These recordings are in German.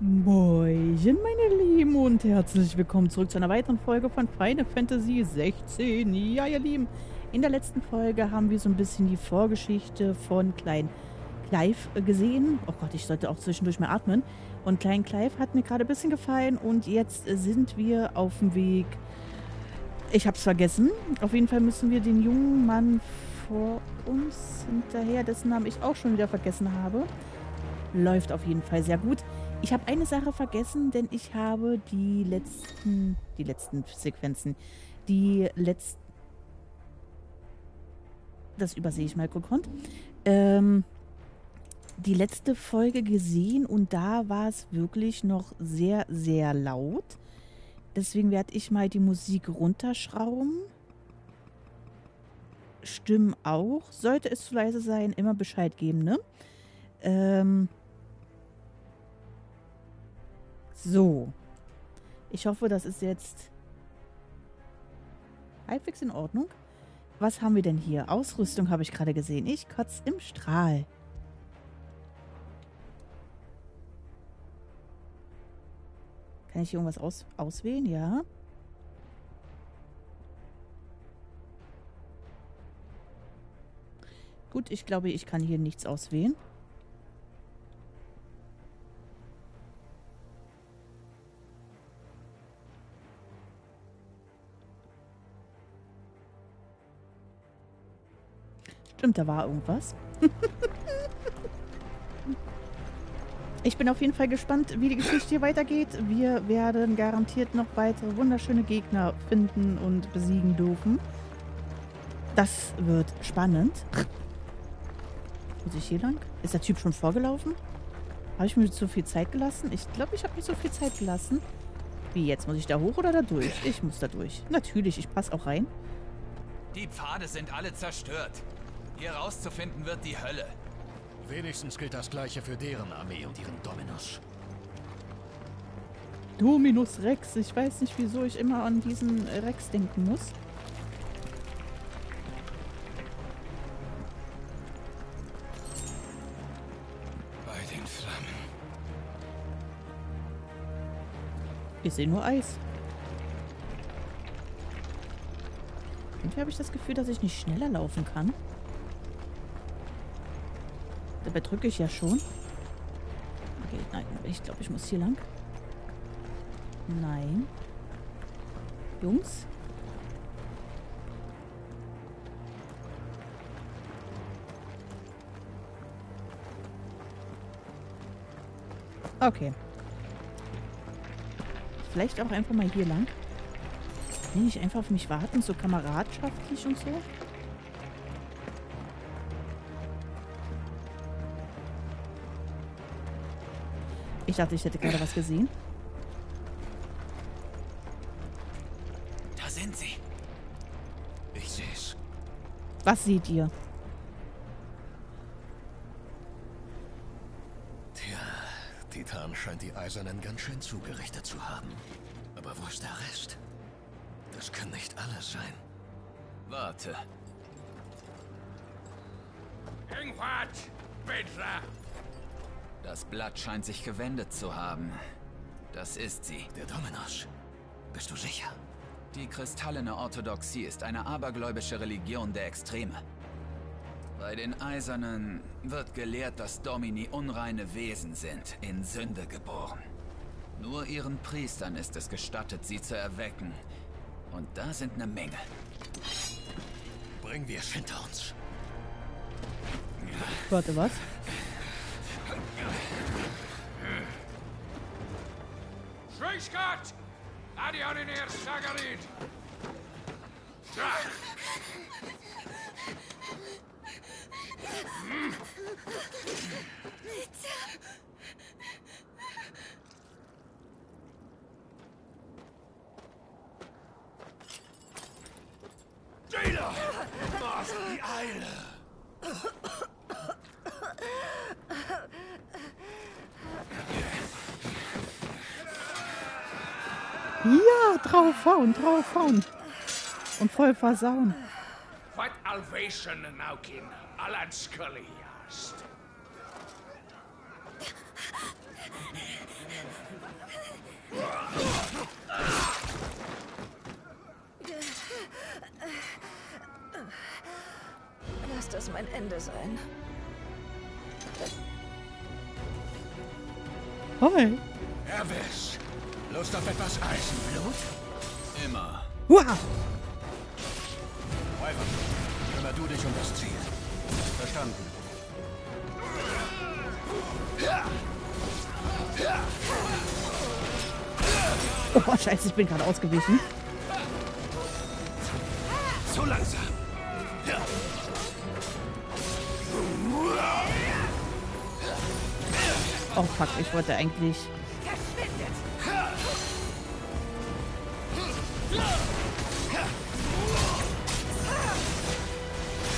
Moin, meine Lieben und herzlich willkommen zurück zu einer weiteren Folge von Final Fantasy 16. Ja, ihr Lieben, in der letzten Folge haben wir so ein bisschen die Vorgeschichte von Klein Clive gesehen. Oh Gott, ich sollte auch zwischendurch mal atmen. Und Klein Clive hat mir gerade ein bisschen gefallen und jetzt sind wir auf dem Weg. Ich hab's vergessen. Auf jeden Fall müssen wir den jungen Mann vor uns hinterher, dessen Namen ich auch schon wieder vergessen habe. Läuft auf jeden Fall sehr gut. Ich habe eine Sache vergessen, denn ich habe die letzten, die letzten Sequenzen, die letzten, das übersehe ich mal gekonnt, ähm, die letzte Folge gesehen und da war es wirklich noch sehr, sehr laut. Deswegen werde ich mal die Musik runterschrauben. Stimmen auch. Sollte es zu leise sein, immer Bescheid geben, ne? Ähm, so. Ich hoffe, das ist jetzt halbwegs in Ordnung. Was haben wir denn hier? Ausrüstung habe ich gerade gesehen. Ich kotze im Strahl. Kann ich hier irgendwas aus auswählen? Ja. Gut, ich glaube, ich kann hier nichts auswählen. Stimmt, da war irgendwas. ich bin auf jeden Fall gespannt, wie die Geschichte hier weitergeht. Wir werden garantiert noch weitere wunderschöne Gegner finden und besiegen dürfen. Das wird spannend. Muss ich hier lang? Ist der Typ schon vorgelaufen? Habe ich mir zu viel Zeit gelassen? Ich glaube, ich habe mir zu viel Zeit gelassen. Wie jetzt? Muss ich da hoch oder da durch? Ich muss da durch. Natürlich, ich passe auch rein. Die Pfade sind alle zerstört. Hier rauszufinden wird die Hölle. Wenigstens gilt das gleiche für deren Armee und ihren Dominus. Dominus Rex. Ich weiß nicht, wieso ich immer an diesen Rex denken muss. Bei den Flammen. Ich sehe nur Eis. Irgendwie habe ich das Gefühl, dass ich nicht schneller laufen kann. Dabei drücke ich ja schon. Okay, nein, ich glaube, ich muss hier lang. Nein. Jungs? Okay. Vielleicht auch einfach mal hier lang. Will ich einfach auf mich warten, so kameradschaftlich und so? Ich dachte, ich hätte gerade was gesehen. Da sind sie. Ich seh's. Was seht ihr? Tja, Titan scheint die Eisernen ganz schön zugerichtet zu haben. Aber wo ist der Rest? Das kann nicht alles sein. Warte. Irgendwas! Bitte! Das Blatt scheint sich gewendet zu haben. Das ist sie. Der Dominus. Bist du sicher? Die kristallene Orthodoxie ist eine abergläubische Religion der Extreme. Bei den Eisernen wird gelehrt, dass Domini unreine Wesen sind, in Sünde geboren. Nur ihren Priestern ist es gestattet, sie zu erwecken. Und da sind eine Menge. Bringen wir es hinter uns. Warte, was? Reichskat! Adion in hier, Sagarin! Traag! Hm? Jada! Die Eile! Ja, draufhauen, draufhauen. Und voll versauen. Was alwesen naukin, Alan Lass das mein Ende sein. Hi. Erwisch. Lust auf etwas Eisenblut? Immer. Wow. Kümmer du dich um das Ziel. Verstanden. Oh, scheiße, ich bin gerade ausgewichen. Zu langsam. Oh, fuck, ich wollte eigentlich...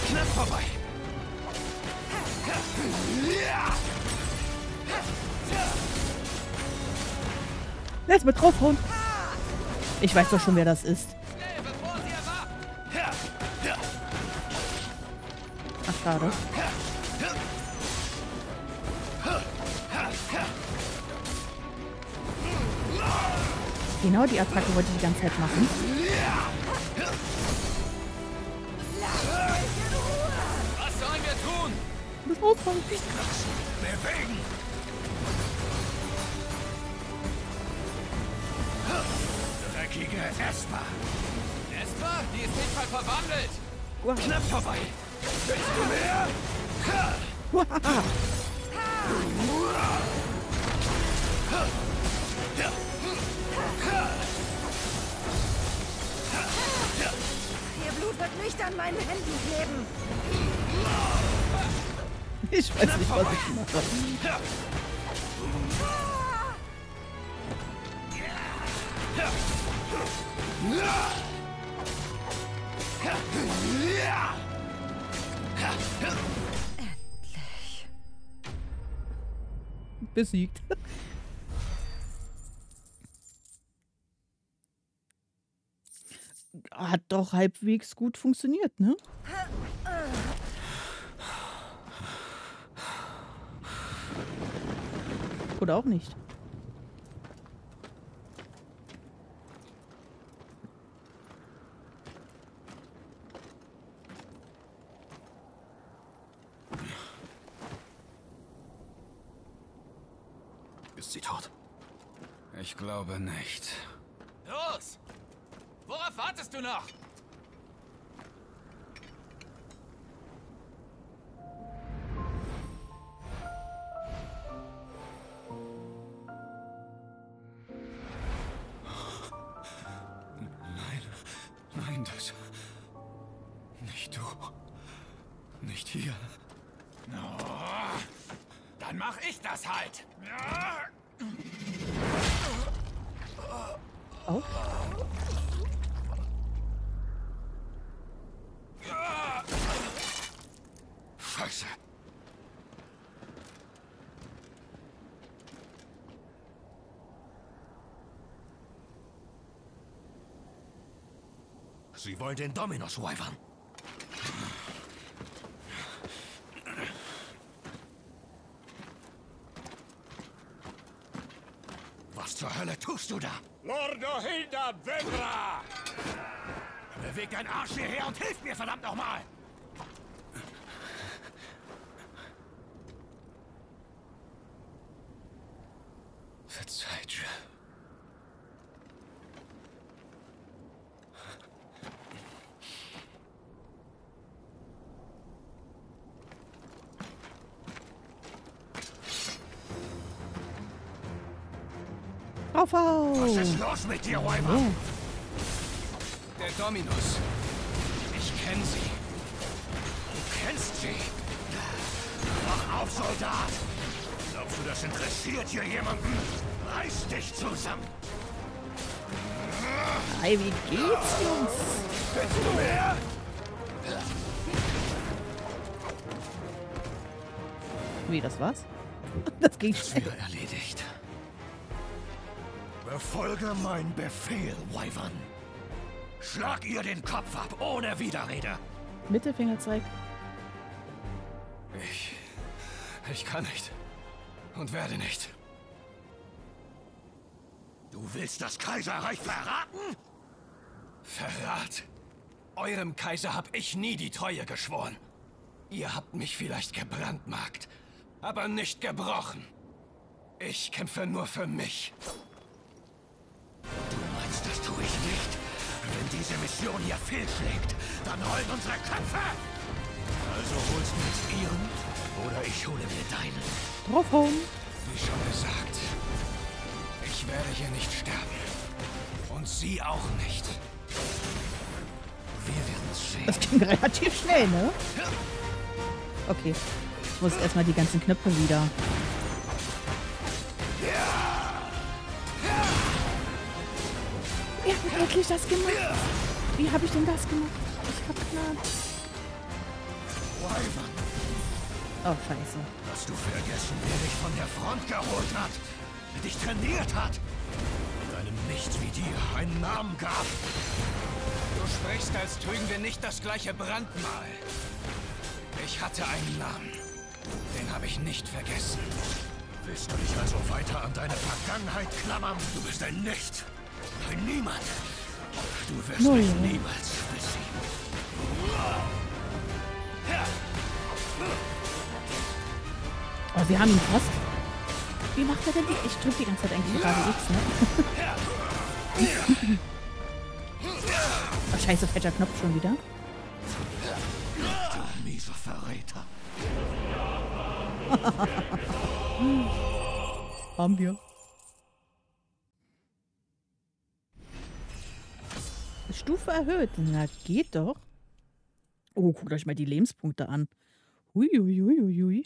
Knapp vorbei. Lass mal draufhauen. Ich weiß doch schon, wer das ist. Ach, schade. Genau die Attacke wollte ich die ganze Zeit machen. Was sollen wir tun? Das Ausfall. Bewegen. Dreckige Esper. Esper? Die ist nicht mal verwandelt. Knapp vorbei. Willst du mehr? Ihr wird nicht an meinen Händen kleben. Ich weiß nicht, was ich mache. Besiegt. Hat doch halbwegs gut funktioniert, ne? Oder auch nicht. Ist sie tot? Ich glaube nicht. Wartest du noch? Sie wollen den Dominus Wyvern. Was zur Hölle tust du da? Lordo Hilda Vendra! Beweg deinen Arsch hierher und hilf mir, verdammt nochmal! Was ist los mit dir, Wyvern? Der Dominus. Ich kenne sie. Du kennst sie. Wach auf, Soldat! Glaubst du, das interessiert hier jemanden? Reiß dich zusammen! Hi, wie geht's, Jungs? Willst du mehr? Wie, das war's? Das ging schnell. erledigt. Befolge meinen Befehl, Wyvern. Schlag ihr den Kopf ab, ohne Widerrede. Mittelfingerzeig. Ich... Ich kann nicht. Und werde nicht. Du willst das Kaiserreich verraten? Verrat? Eurem Kaiser hab ich nie die Treue geschworen. Ihr habt mich vielleicht gebrandmarkt, aber nicht gebrochen. Ich kämpfe nur für mich. Du meinst, das tue ich nicht? Wenn diese Mission hier fehlschlägt, dann rollen unsere Köpfe! Also holst du jetzt ihren oder ich hole mir deinen. Drauf hauen. Wie schon gesagt, ich werde hier nicht sterben. Und sie auch nicht. Wir werden sehen. Das ging relativ schnell, ne? Okay. Ich muss erstmal die ganzen Knöpfe wieder. Hat wirklich das gemacht? Wie habe ich denn das gemacht? Ich habe keine Ahnung. Oh, scheiße. hast du vergessen, wer dich von der Front geholt hat? Wer dich trainiert hat? Und einem Nichts wie dir einen Namen gab? Du sprichst, als trügen wir nicht das gleiche Brandmal. Ich hatte einen Namen. Den habe ich nicht vergessen. Willst du dich also weiter an deine Vergangenheit klammern? Du bist ein Nicht. Niemand. Du wirst No, mich niemals besiegen. Oh, wir haben ihn fast. Wie macht er denn die? Ich drücke die ganze Zeit eigentlich gerade X, ne? Oh, scheiße, falscher Knopf schon wieder. Du mieser Verräter. Haben wir. Stufe erhöht. Na, geht doch. Oh, guckt euch mal die Lebenspunkte an. Hui, hui, hui, hui,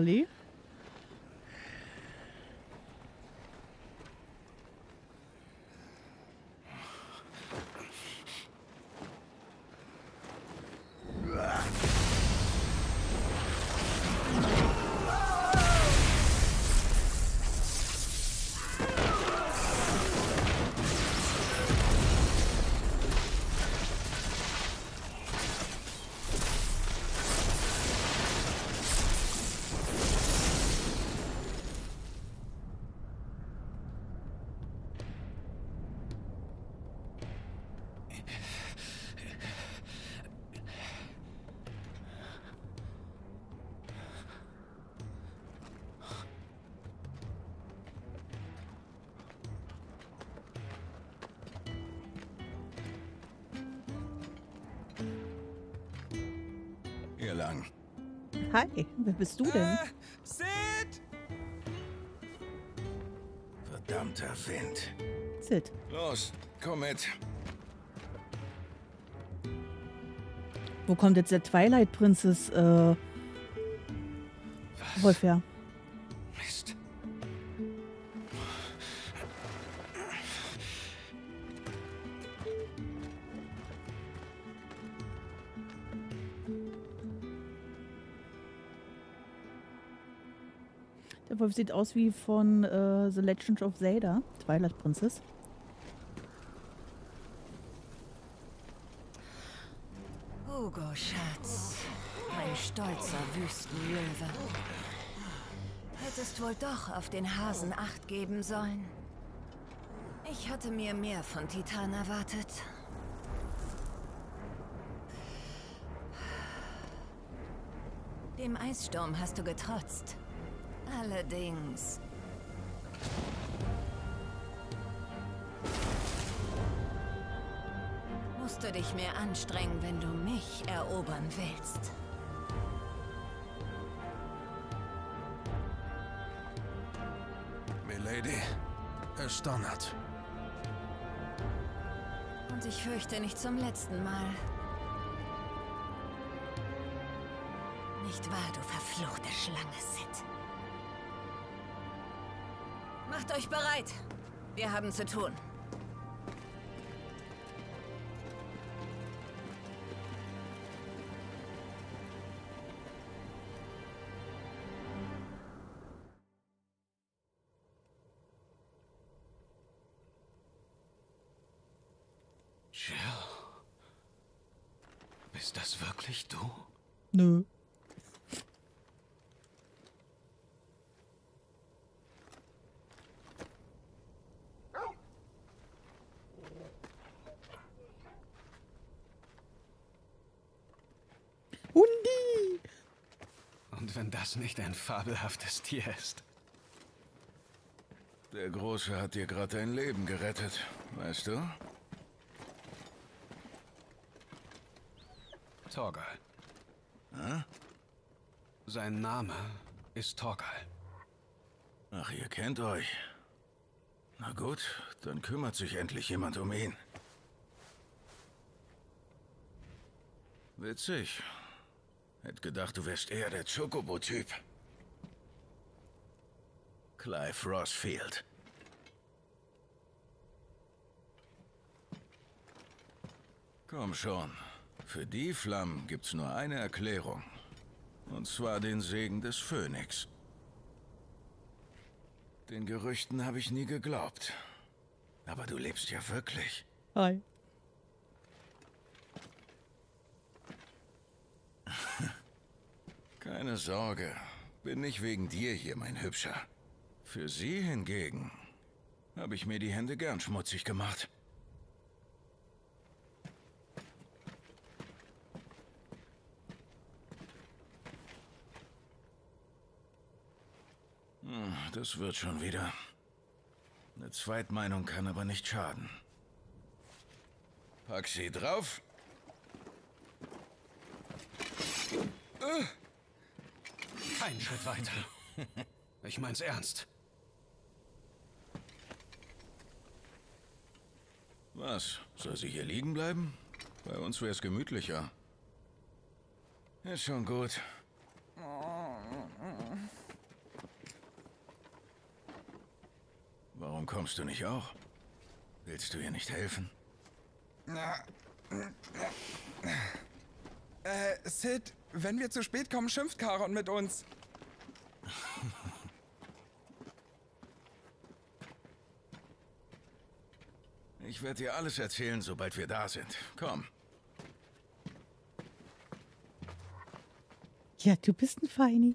hui. Wer bist du denn? Sid! Verdammter Wind. Sid. Los, komm mit. Wo kommt jetzt der Twilight Princess äh, Wolf her? Sieht aus wie von äh, The Legend of Zelda, Twilight Princess. Hugo, Schatz. Mein stolzer Wüstenlöwe. Hättest wohl doch auf den Hasen Acht geben sollen. Ich hatte mir mehr von Titan erwartet. Dem Eissturm hast du getrotzt. Allerdings. Musst du dich mehr anstrengen, wenn du mich erobern willst. Milady, es donnert. Und ich fürchte nicht zum letzten Mal. Nicht wahr, du verfluchte Schlange, Sid? Euch bereit. Wir haben zu tun. Jill. Bist das wirklich du? Nö. Das nicht ein fabelhaftes Tier ist. Der Große hat dir gerade dein Leben gerettet, weißt du? Torgal. Sein Name ist Torgal. Ach, ihr kennt euch. Na gut, dann kümmert sich endlich jemand um ihn. Witzig. Hätte gedacht, du wärst eher der Chocobo-Typ. Clive Rossfield. Komm schon. Für die Flammen gibt's nur eine Erklärung. Und zwar den Segen des Phönix. Den Gerüchten habe ich nie geglaubt. Aber du lebst ja wirklich. Hi. Keine Sorge. Bin nicht wegen dir hier, mein Hübscher. Für sie hingegen habe ich mir die Hände gern schmutzig gemacht. Hm, Das wird schon wieder. Eine Zweitmeinung kann aber nicht schaden. Pack sie drauf. Keinen Schritt weiter. Ich mein's ernst. Was? Soll sie hier liegen bleiben? Bei uns wär's gemütlicher. Ist schon gut. Warum kommst du nicht auch? Willst du ihr nicht helfen? Äh, Sid, wenn wir zu spät kommen, schimpft Charon mit uns. Ich werde dir alles erzählen, sobald wir da sind. Komm. Ja, du bist ein Feini.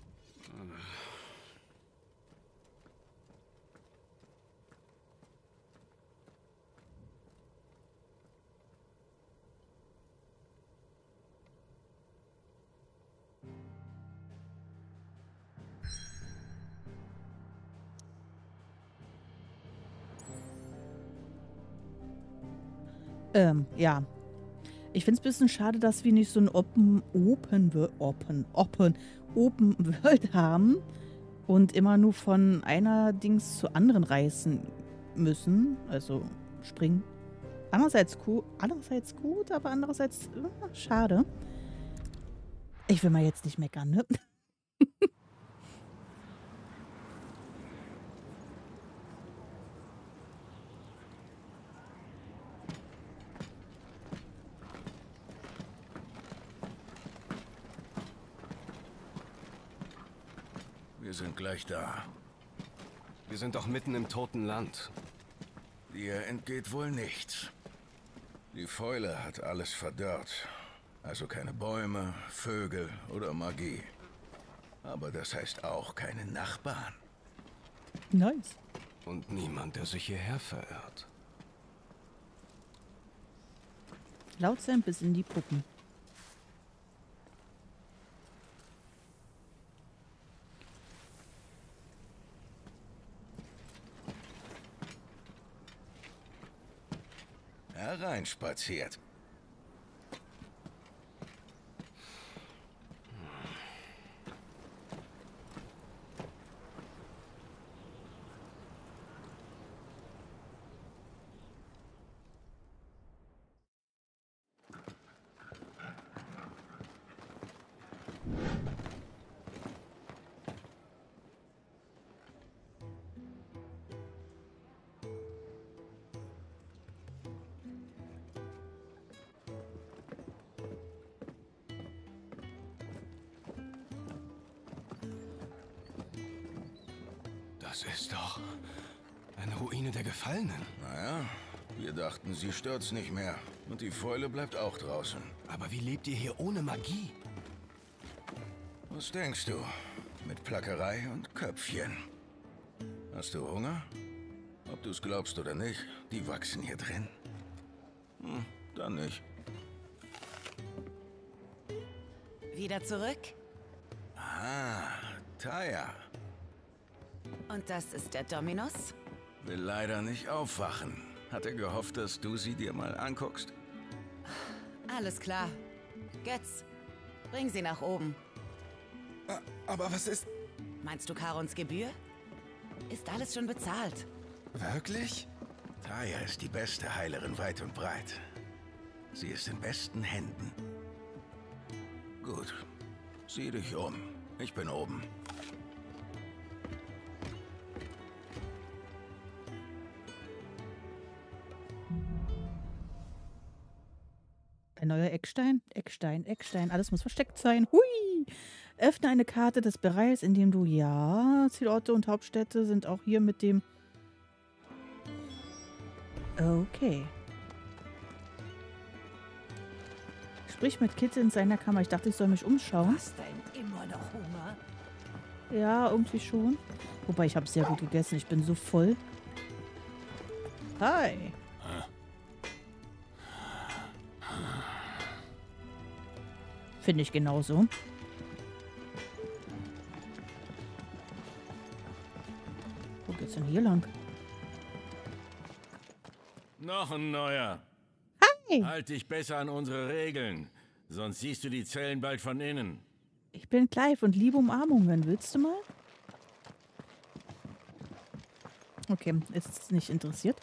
Ja. Ich finde es ein bisschen schade, dass wir nicht so ein Open, Open, Open, Open, Open World haben und immer nur von einer Dings zur anderen reisen müssen. Also springen. Andererseits, andererseits gut, aber andererseits äh, schade. Ich will mal jetzt nicht meckern, ne? gleich da. Wir sind doch mitten im toten Land. Dir entgeht wohl nichts. Die Fäule hat alles verdörrt. Also keine Bäume, Vögel oder Magie. Aber das heißt auch keine Nachbarn. Nice. Und niemand, der sich hierher verirrt. Laut bis in die Puppen. Hereinspaziert. Sie stört's nicht mehr. Und die Fäule bleibt auch draußen. Aber wie lebt ihr hier ohne Magie? Was denkst du? Mit Plackerei und Köpfchen. Hast du Hunger? Ob du es glaubst oder nicht, die wachsen hier drin. Hm, dann nicht. Wieder zurück? Ah, Taya. Und das ist der Dominus? Will leider nicht aufwachen. Hatte gehofft, dass du sie dir mal anguckst. Alles klar. Götz, bring sie nach oben. Aber was ist... Meinst du Karons Gebühr? Ist alles schon bezahlt. Wirklich? Taya ist die beste Heilerin weit und breit. Sie ist in besten Händen. Gut. Sieh dich um. Ich bin oben. Eckstein, Eckstein, Eckstein. Alles muss versteckt sein. Hui! Öffne eine Karte des Bereichs, in dem du ja. Zielorte und Hauptstädte sind auch hier mit dem. Okay. Sprich mit Kit in seiner Kammer. Ich dachte, ich soll mich umschauen. Hast denn immer noch Hunger? Ja, irgendwie schon. Wobei, ich habe sehr gut gegessen. Ich bin so voll. Hi. Finde ich genauso. Wo geht's denn hier lang? Noch ein neuer. Hey, Halt dich besser an unsere Regeln, sonst siehst du die Zellen bald von innen. ich bin Clive und liebe Umarmungen. Willst du mal? Okay, ist nicht interessiert.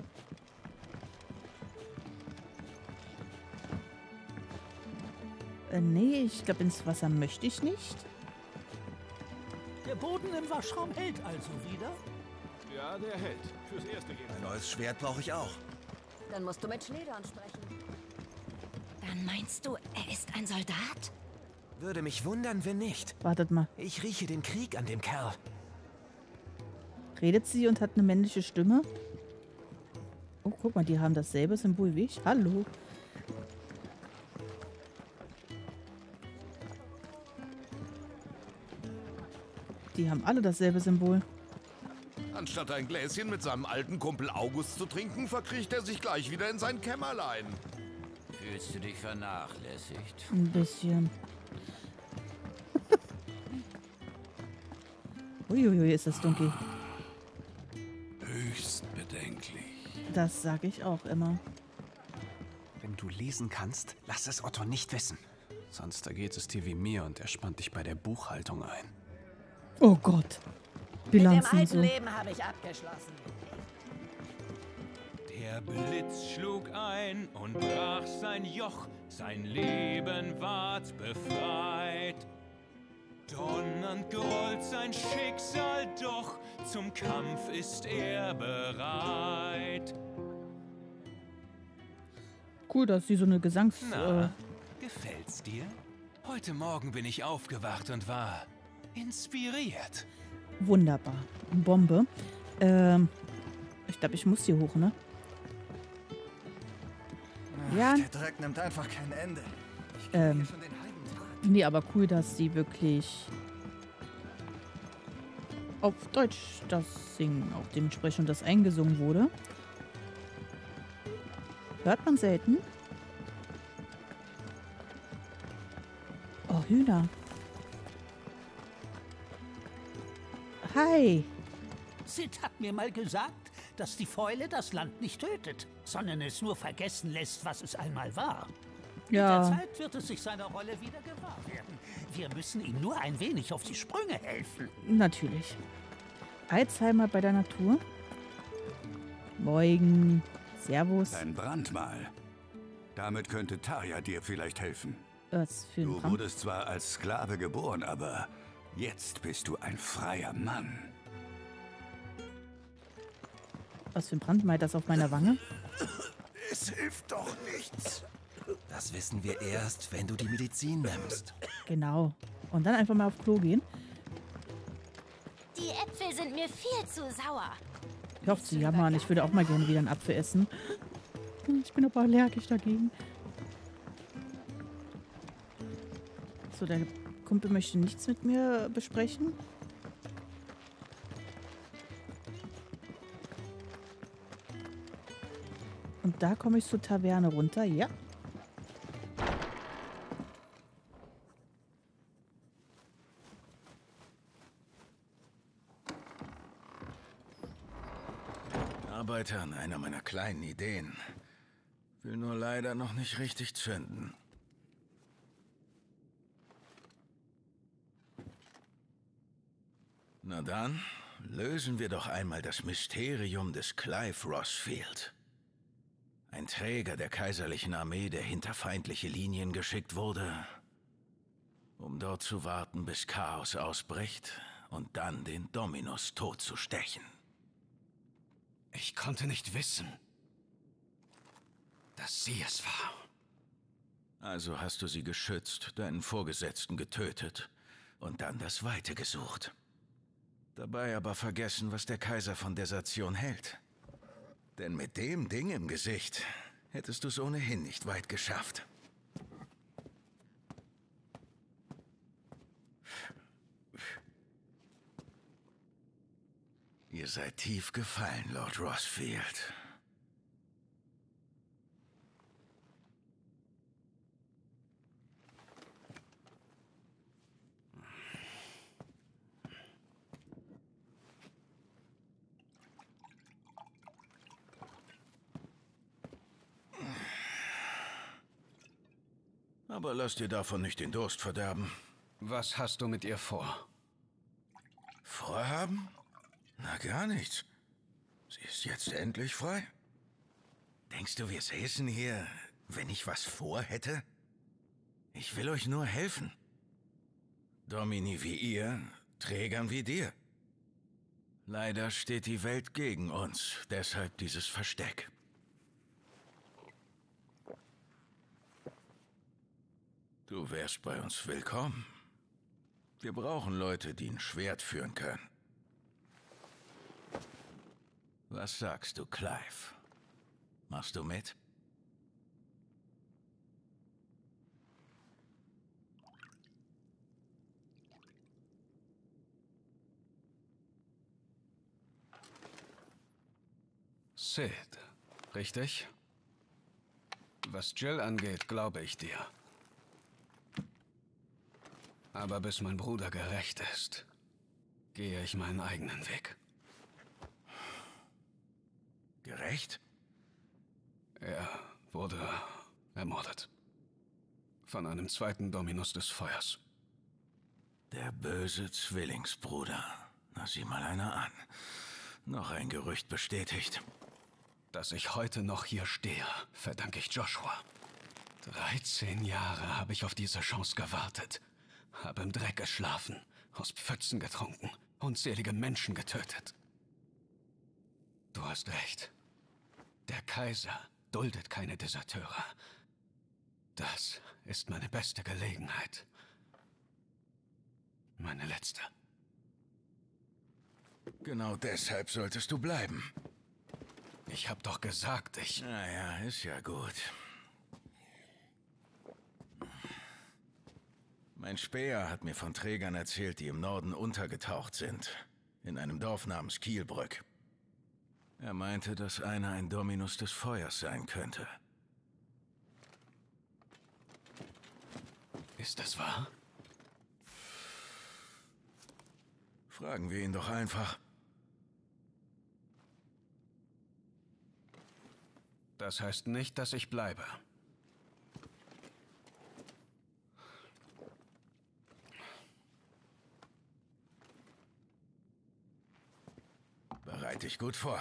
Äh, nee, ich glaube, ins Wasser möchte ich nicht. Der Boden im Waschraum hält also wieder? Ja, der hält. Fürs Erste geht's. Ein neues Schwert brauche ich auch. Dann musst du mit Schledern sprechen. Dann meinst du, er ist ein Soldat? Würde mich wundern, wenn nicht. Wartet mal. Ich rieche den Krieg an dem Kerl. Redet sie und hat eine männliche Stimme? Oh, guck mal, die haben dasselbe Symbol wie ich. Hallo. Die haben alle dasselbe Symbol. Anstatt ein Gläschen mit seinem alten Kumpel August zu trinken, verkriecht er sich gleich wieder in sein Kämmerlein. Fühlst du dich vernachlässigt? Ein bisschen. Uiuiui, ist das dunkel. Höchst bedenklich. Das sage ich auch immer. Wenn du lesen kannst, lass es Otto nicht wissen. Sonst ergeht es dir wie mir und er spannt dich bei der Buchhaltung ein. Oh Gott. Bilanzen alten so. Leben habe ich abgeschlossen. Der Blitz schlug ein und brach sein Joch, sein Leben ward befreit. Donnernd grollt sein Schicksal doch, zum Kampf ist er bereit. Cool, dass sie so eine Gesangs... Na, Äh, gefällt's dir? Heute Morgen bin ich aufgewacht und war inspiriert. wunderbar. Bombe. Ähm, ich glaube, ich muss hier hoch, ne? Ja, Der Dreck nimmt einfach kein Ende. Ich Ähm. schon den halben Tag. nee, aber cool, dass sie wirklich auf Deutsch das singen, auch dementsprechend das eingesungen wurde. Hört man selten. Oh, Hühner. Hi. Sid hat mir mal gesagt, dass die Fäule das Land nicht tötet, sondern es nur vergessen lässt, was es einmal war. Mit der Ja, Zeit wird es sich seiner Rolle wieder gewahr werden. Wir müssen ihm nur ein wenig auf die Sprünge helfen. natürlich. Alzheimer bei der Natur. Beugen. Servus. Dein Brandmal. Damit könnte Tarja dir vielleicht helfen. Was für ein Du Brand. wurdest zwar als Sklave geboren, aber Jetzt bist du ein freier Mann. Was für ein Brandmal das auf meiner Wange? Es hilft doch nichts. Das wissen wir erst, wenn du die Medizin nimmst. Genau. Und dann einfach mal auf Klo gehen. Die Äpfel sind mir viel zu sauer. Ich hoffe, sie jammern. Ich würde auch mal gerne wieder einen Apfel essen. Hm, ich bin aber allergisch dagegen. So, der Kumpel möchte nichts mit mir besprechen. Und da komme ich zur Taverne runter, ja. Arbeite an einer meiner kleinen Ideen. Will nur leider noch nicht richtig zünden. Dann, lösen wir doch einmal das Mysterium des Clive Rossfield. Ein Träger der kaiserlichen Armee, der hinter feindliche Linien geschickt wurde, um dort zu warten, bis Chaos ausbricht und dann den Dominus totzustechen. Ich konnte nicht wissen, dass sie es war. Also hast du sie geschützt, deinen Vorgesetzten getötet und dann das Weite gesucht. Dabei aber vergessen, was der Kaiser von Desertion hält. Denn mit dem Ding im Gesicht hättest du es ohnehin nicht weit geschafft. Ihr seid tief gefallen, Lord Rossfield. Aber lass dir davon nicht den Durst verderben. Was hast du mit ihr vor? Vorhaben? Na gar nichts. Sie ist jetzt endlich frei. Denkst du, wir säßen hier, wenn ich was vorhätte? Ich will euch nur helfen. Domini wie ihr, Trägern wie dir. Leider steht die Welt gegen uns, deshalb dieses Versteck. Du wärst bei uns willkommen. Wir brauchen Leute, die ein Schwert führen können. Was sagst du, Clive? Machst du mit? Sid, richtig? Was Jill angeht, glaube ich dir. Aber bis mein Bruder gerecht ist, gehe ich meinen eigenen Weg. Gerecht? Er wurde ermordet. Von einem zweiten Dominus des Feuers. Der böse Zwillingsbruder. Na, sieh mal einer an. Noch ein Gerücht bestätigt. Dass ich heute noch hier stehe, verdanke ich Joshua. 13 Jahre habe ich auf diese Chance gewartet. Habe im Dreck geschlafen, aus Pfützen getrunken, unzählige Menschen getötet. Du hast recht. Der Kaiser duldet keine Deserteure. Das ist meine beste Gelegenheit. Meine letzte. Genau deshalb solltest du bleiben. Ich hab doch gesagt, ich... Naja, ist ja gut. Mein Späher hat mir von Trägern erzählt, die im Norden untergetaucht sind. In einem Dorf namens Kielbrück. Er meinte, dass einer ein Dominus des Feuers sein könnte. Ist das wahr? Fragen wir ihn doch einfach. Das heißt nicht, dass ich bleibe. Bereit dich gut vor.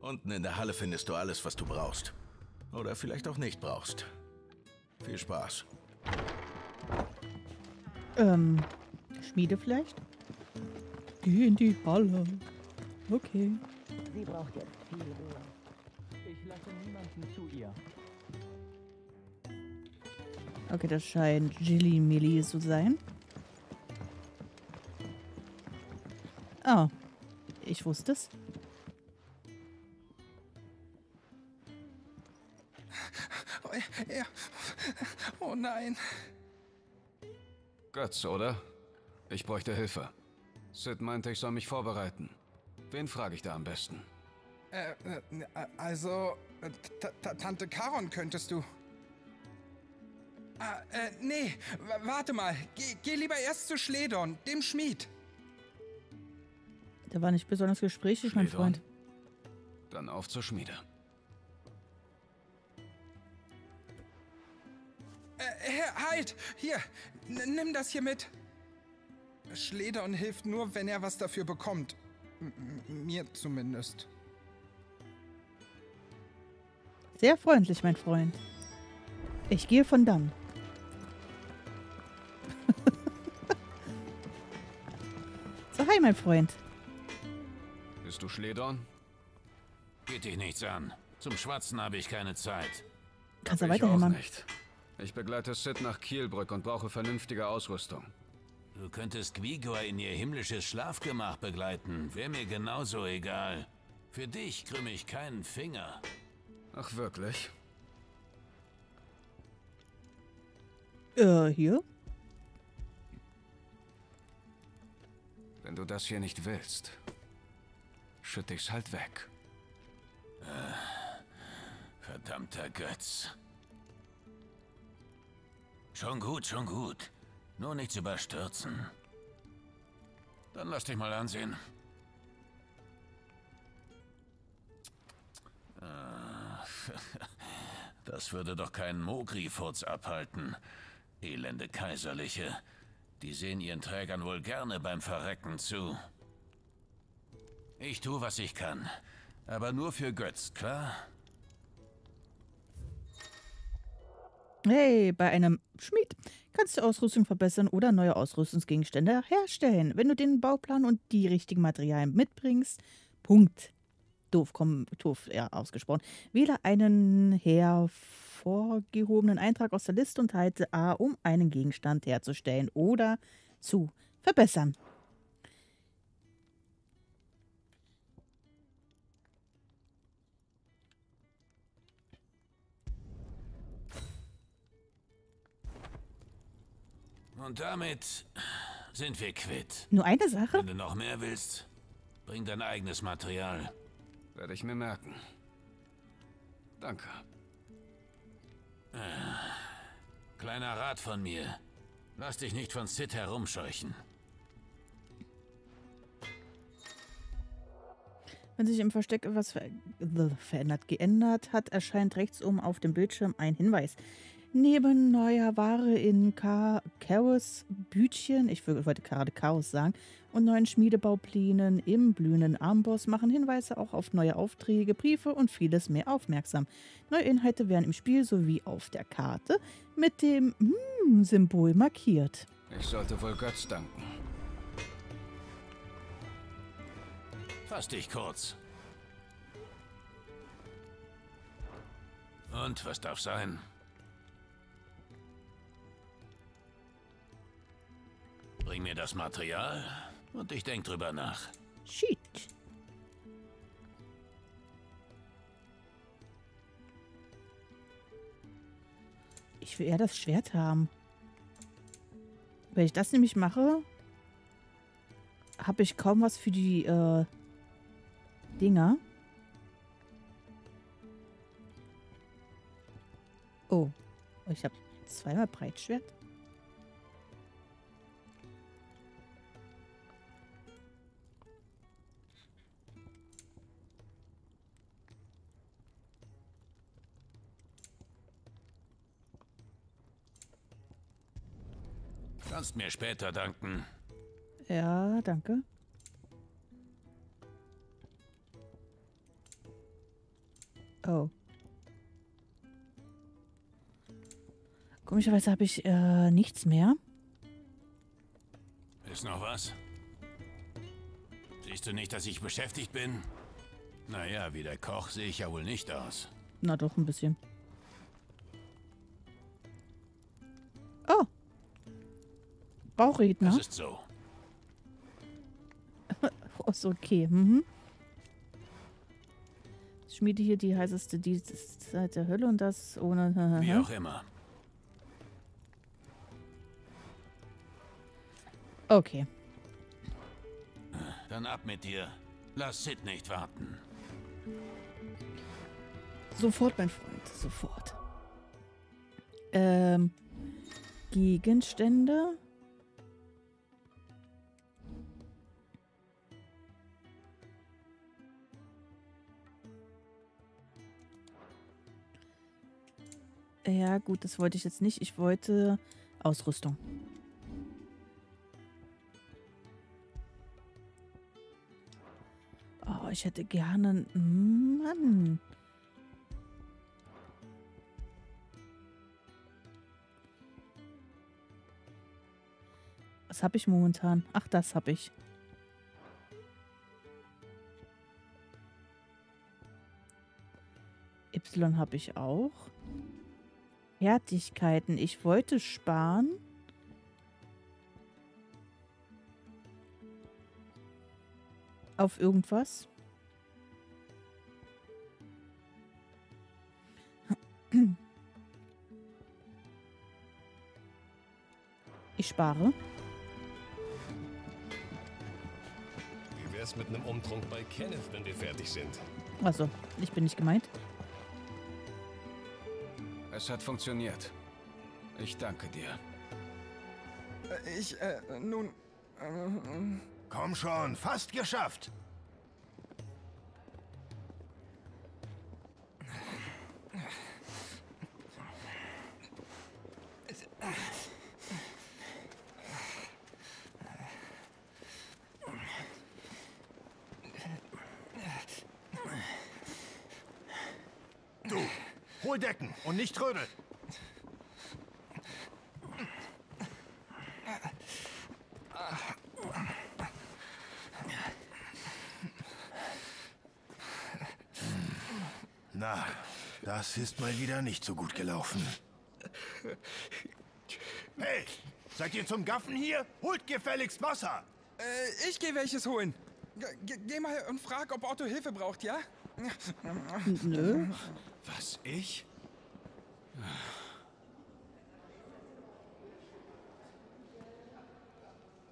Unten in der Halle findest du alles, was du brauchst. Oder vielleicht auch nicht brauchst. Viel Spaß. Ähm, Schmiede vielleicht? Geh in die Halle. Okay. Sie braucht jetzt viel Ruhe. Ich lasse niemanden zu ihr. Okay, das scheint Jilly Millie zu sein. Ah, ich wusste es. Er, Oh nein. Götz, oder? Ich bräuchte Hilfe. Sid meinte, ich soll mich vorbereiten. Wen frage ich da am besten? Äh, äh, also, äh, Tante Karon könntest du. Ah, äh, nee, warte mal. Geh, geh, lieber erst zu Schledorn, dem Schmied. Der war nicht besonders gesprächig, mein Freund. Dann auf zur Schmiede. Äh, halt! Hier, nimm das hier mit. Schledorn hilft nur, wenn er was dafür bekommt. M mir zumindest. Sehr freundlich, mein Freund. Ich gehe von dann. so, hi, mein Freund. Bist du Schledorn? Geht dich nichts an. Zum Schwatzen habe ich keine Zeit. Kannst du weiterhämmern? nicht. Ich begleite Sid nach Kielbrück und brauche vernünftige Ausrüstung. Du könntest Gwigor in ihr himmlisches Schlafgemach begleiten. Wäre mir genauso egal. Für dich krümme ich keinen Finger. Ach, wirklich? Äh, hier? Wenn du das hier nicht willst, schütte ich's halt weg. Äh, verdammter Götz. Schon gut, schon gut. Nur nichts überstürzen. Dann lass dich mal ansehen. Das würde doch keinen Mogri-Furz abhalten. Elende Kaiserliche. Die sehen ihren Trägern wohl gerne beim Verrecken zu. Ich tue, was ich kann. Aber nur für Götz, klar? Hey, bei einem Schmied kannst du Ausrüstung verbessern oder neue Ausrüstungsgegenstände herstellen, wenn du den Bauplan und die richtigen Materialien mitbringst. Punkt doof, komm, doof ja, ausgesprochen. Wähle einen hervorgehobenen Eintrag aus der Liste und halte A, um einen Gegenstand herzustellen oder zu verbessern. Und damit sind wir quitt. Nur eine Sache? Wenn du noch mehr willst, bring dein eigenes Material. Werde ich mir merken. Danke. Äh, kleiner Rat von mir. Lass dich nicht von Sid herumscheuchen. Wenn sich im Versteck etwas ver verändert, geändert hat, erscheint rechts oben auf dem Bildschirm ein Hinweis. Neben neuer Ware in Chaos Bütchen, ich wollte gerade Chaos sagen, und neuen Schmiedebauplänen im blühenden Amboss machen Hinweise auch auf neue Aufträge, Briefe und vieles mehr aufmerksam. Neue Inhalte werden im Spiel sowie auf der Karte mit dem mm, Symbol markiert. Ich sollte wohl Götz danken. Fass dich kurz. Und was darf sein? Bring mir das Material und ich denke drüber nach. Shit. Ich will eher das Schwert haben. Wenn ich das nämlich mache, habe ich kaum was für die äh, Dinger. Oh, ich habe zweimal Breitschwert. Kannst mir später danken. Ja, danke. Oh. Komischerweise habe ich äh, nichts mehr. Ist noch was? Siehst du nicht, dass ich beschäftigt bin? Naja, wie der Koch sehe ich ja wohl nicht aus. Na doch, ein bisschen. Bauchredner? Das ist so. ist okay. Mhm. Schmiede hier die heißeste die Dienstzeit der Hölle und das ohne... Wie auch immer. Okay. Dann ab mit dir. Lass Sid nicht warten. Sofort, mein Freund. Sofort. Ähm... Gegenstände? Ja, gut, das wollte ich jetzt nicht. Ich wollte Ausrüstung. Oh, ich hätte gerne... Mann. Was habe ich momentan? Ach, das habe ich. Y habe ich auch. Fertigkeiten. Ich wollte sparen. Auf irgendwas. Ich spare. Wie wär's mit einem Umtrunk bei Kenneth, wenn wir fertig sind? Also, ich bin nicht gemeint. Es hat funktioniert. Ich danke dir. Äh, Ich, äh, nun... Äh, Komm schon, fast geschafft. Du, hol Decken und nicht Trödel. Na, das ist mal wieder nicht so gut gelaufen. Hey, seid ihr zum Gaffen hier? Holt gefälligst Wasser! Äh, ich geh welches holen. Ge geh mal und frag, ob Otto Hilfe braucht, ja? Nö. Was, ich?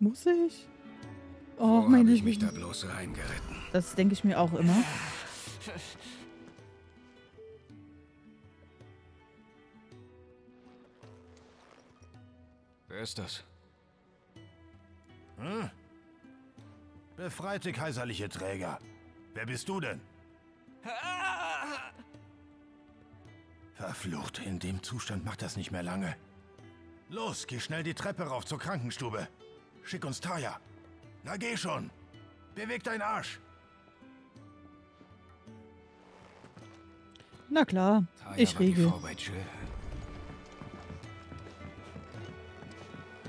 Muss ich? Oh, Wo meine ich mich da bloß reingeritten? Das denke ich mir auch immer. Wer ist das? Hm? Befreite kaiserliche Träger. Wer bist du denn? Verflucht, in dem Zustand macht das nicht mehr lange. Los, geh schnell die Treppe rauf zur Krankenstube. Schick uns Taya. Na geh schon. Beweg deinen Arsch. Na klar, Taya ich regel.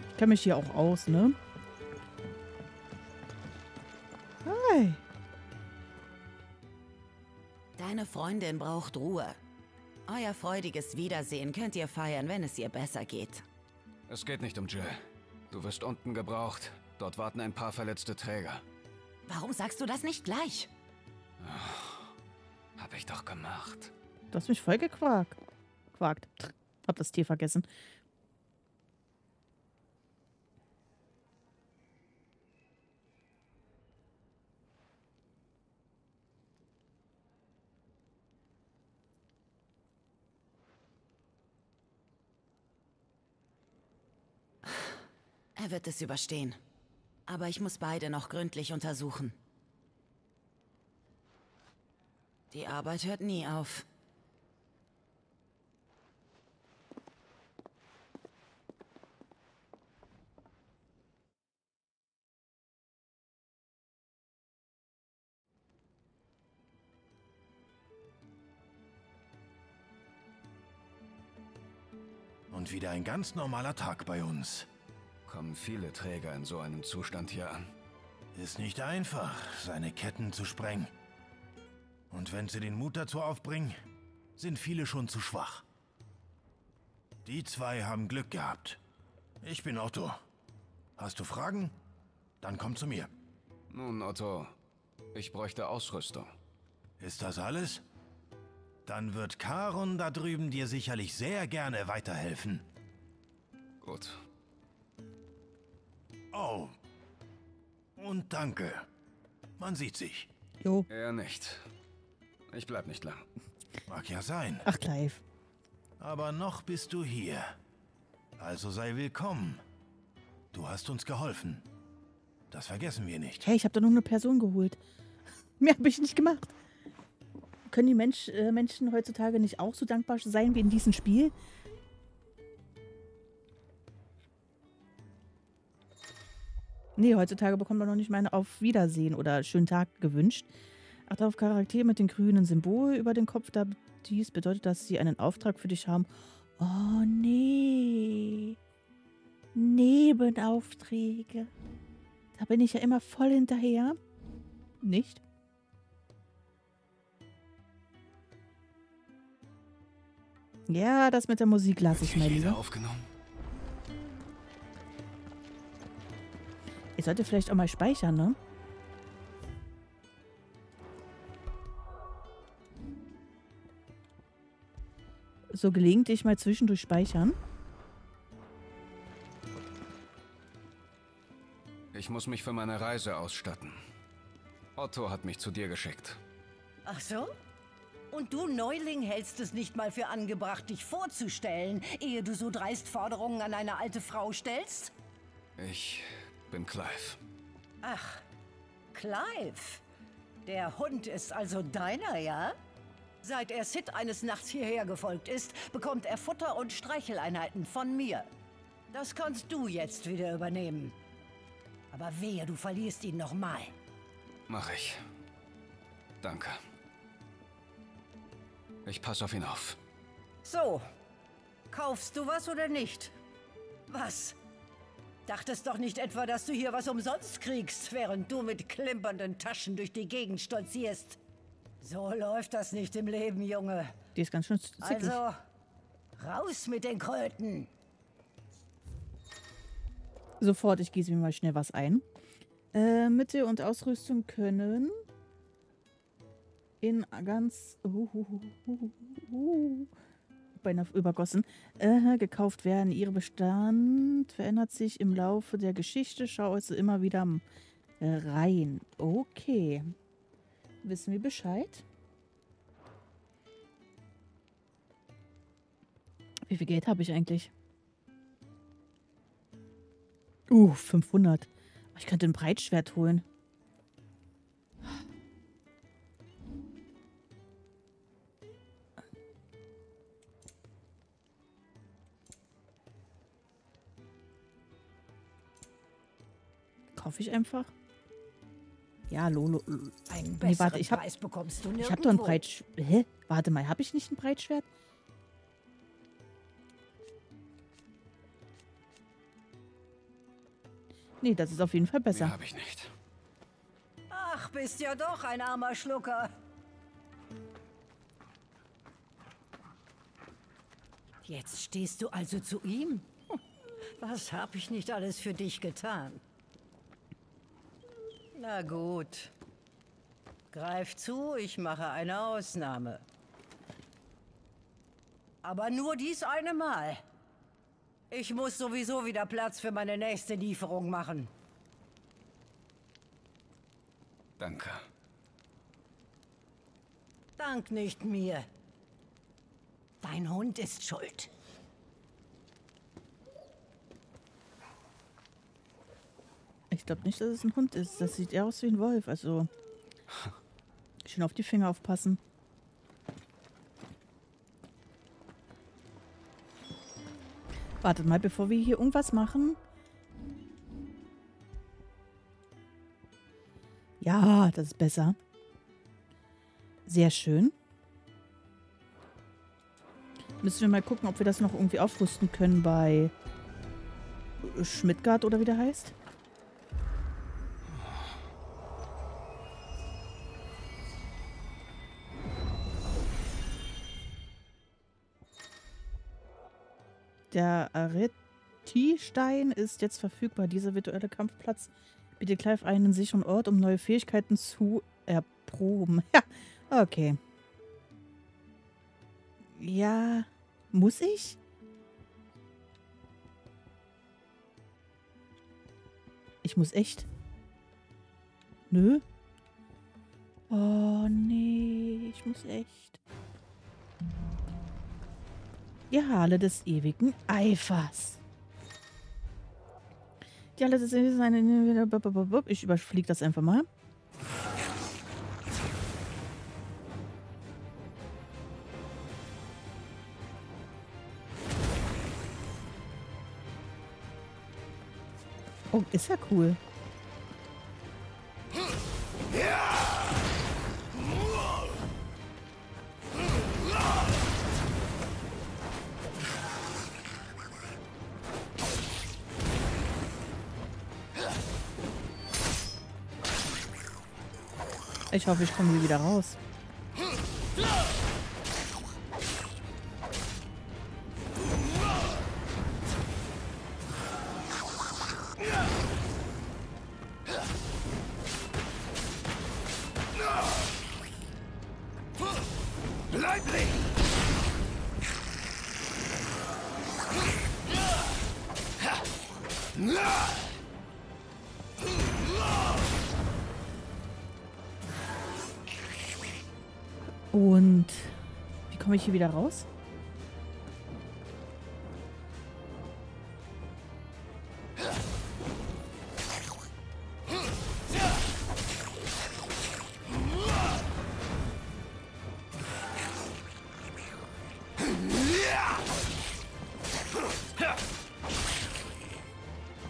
Ich kenne mich hier auch aus, ne? Hi. Deine Freundin braucht Ruhe. Euer freudiges Wiedersehen könnt ihr feiern, wenn es ihr besser geht. Es geht nicht um Jill. Du wirst unten gebraucht. Dort warten ein paar verletzte Träger. Warum sagst du das nicht gleich? Hab ich doch gemacht. Du hast mich voll gequakt. Quakt. Hab das Tier vergessen. Er wird es überstehen. Aber ich muss beide noch gründlich untersuchen. Die Arbeit hört nie auf. Und wieder ein ganz normaler Tag bei uns. Kommen viele Träger in so einem Zustand hier an. Ist nicht einfach, seine Ketten zu sprengen. Und wenn sie den Mut dazu aufbringen, sind viele schon zu schwach. Die zwei haben Glück gehabt. Ich bin Otto. Hast du Fragen? Dann komm zu mir. Nun, Otto, ich bräuchte Ausrüstung. Ist das alles? Dann wird Karun da drüben dir sicherlich sehr gerne weiterhelfen. Gut. Oh. Und danke. Man sieht sich. Jo. Er nicht. Ich bleib nicht lang. Mag ja sein. Ach, Clive. Aber noch bist du hier. Also sei willkommen. Du hast uns geholfen. Das vergessen wir nicht. Hey, ich habe da nur eine Person geholt. Mehr habe ich nicht gemacht. Können die Mensch, äh, Menschen heutzutage nicht auch so dankbar sein wie in diesem Spiel? Nee, heutzutage bekommt man noch nicht mal Auf Wiedersehen oder schönen Tag gewünscht. Achte auf Charaktere mit dem grünen Symbol über den Kopf. Da dies bedeutet, dass sie einen Auftrag für dich haben. Oh nee. Nebenaufträge. Da bin ich ja immer voll hinterher. Nicht? Ja, das mit der Musik lasse ich mal lieber. aufgenommen. Ich sollte vielleicht auch mal speichern, ne? So gelegentlich mal zwischendurch speichern. Ich muss mich für meine Reise ausstatten. Otto hat mich zu dir geschickt. Ach so? Und du, Neuling, hältst es nicht mal für angebracht, dich vorzustellen, ehe du so dreist Forderungen an eine alte Frau stellst? Ich bin Clive. Ach, Clive. Der Hund ist also deiner, ja? Seit er Sid eines Nachts hierher gefolgt ist, bekommt er Futter und Streicheleinheiten von mir. Das kannst du jetzt wieder übernehmen. Aber wehe, du verlierst ihn nochmal. Mach ich. Danke. Ich passe auf ihn auf. So. Kaufst du was oder nicht? Was? Dachtest doch nicht etwa, dass du hier was umsonst kriegst, während du mit klimpernden Taschen durch die Gegend stolzierst. So läuft das nicht im Leben, Junge. Die ist ganz schön zickig. Also, raus mit den Kröten. Sofort, ich gieße mir mal schnell was ein. Äh, Mitte und Ausrüstung können in ganz uh, uh, uh, beinahe übergossen äh, gekauft werden. Ihre Bestand verändert sich im Laufe der Geschichte. Schau also immer wieder rein. Okay. Wissen wir Bescheid? Wie viel Geld habe ich eigentlich? Uh, 500. Ich könnte ein Breitschwert holen. Kaufe ich einfach? Ja, Lolo. Ein nee, warte, ich habe Preis bekommst du Ich habe doch ein nirgendwo. Breitschwert. Hä? Warte mal, habe ich nicht ein Breitschwert? Nee, das ist auf jeden Fall besser. Habe ich nicht. Ach, bist ja doch ein armer Schlucker. Jetzt stehst du also zu ihm? Hm, Was hab ich nicht alles für dich getan? Na gut. Greif zu, ich mache eine Ausnahme. Aber nur dies eine Mal. Ich muss sowieso wieder Platz für meine nächste Lieferung machen. Danke. Dank nicht mir. Dein Hund ist schuld. Ich glaube nicht, dass es ein Hund ist. Das sieht eher aus wie ein Wolf. Also. Schön auf die Finger aufpassen. Wartet mal, bevor wir hier irgendwas machen. Ja, das ist besser. Sehr schön. Müssen wir mal gucken, ob wir das noch irgendwie aufrüsten können bei Schmidtgard oder wie der heißt. Der Areti-Stein ist jetzt verfügbar. Dieser virtuelle Kampfplatz bietet Clive einen sicheren Ort, um neue Fähigkeiten zu erproben. Ja, okay. Ja, muss ich? Ich muss echt. Nö. Oh, nee. Ich muss echt. Die Halle des ewigen Eifers. Die Halle des ewigen Eifers. Ich überfliege das einfach mal. Oh, ist ja cool. Ich hoffe, ich komme hier wieder raus. Bleib liegen! Komme ich hier wieder raus?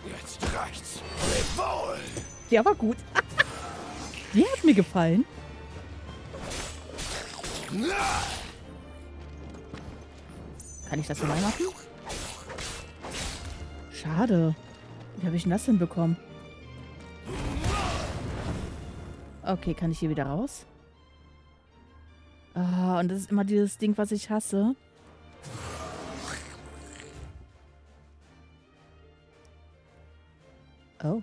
Jetzt reicht's. Leb wohl! Der war gut. Der hat mir gefallen. Ich das normal machen? Schade. Wie habe ich denn das hinbekommen? Okay, kann ich hier wieder raus? Ah, und das ist immer dieses Ding, was ich hasse. Oh.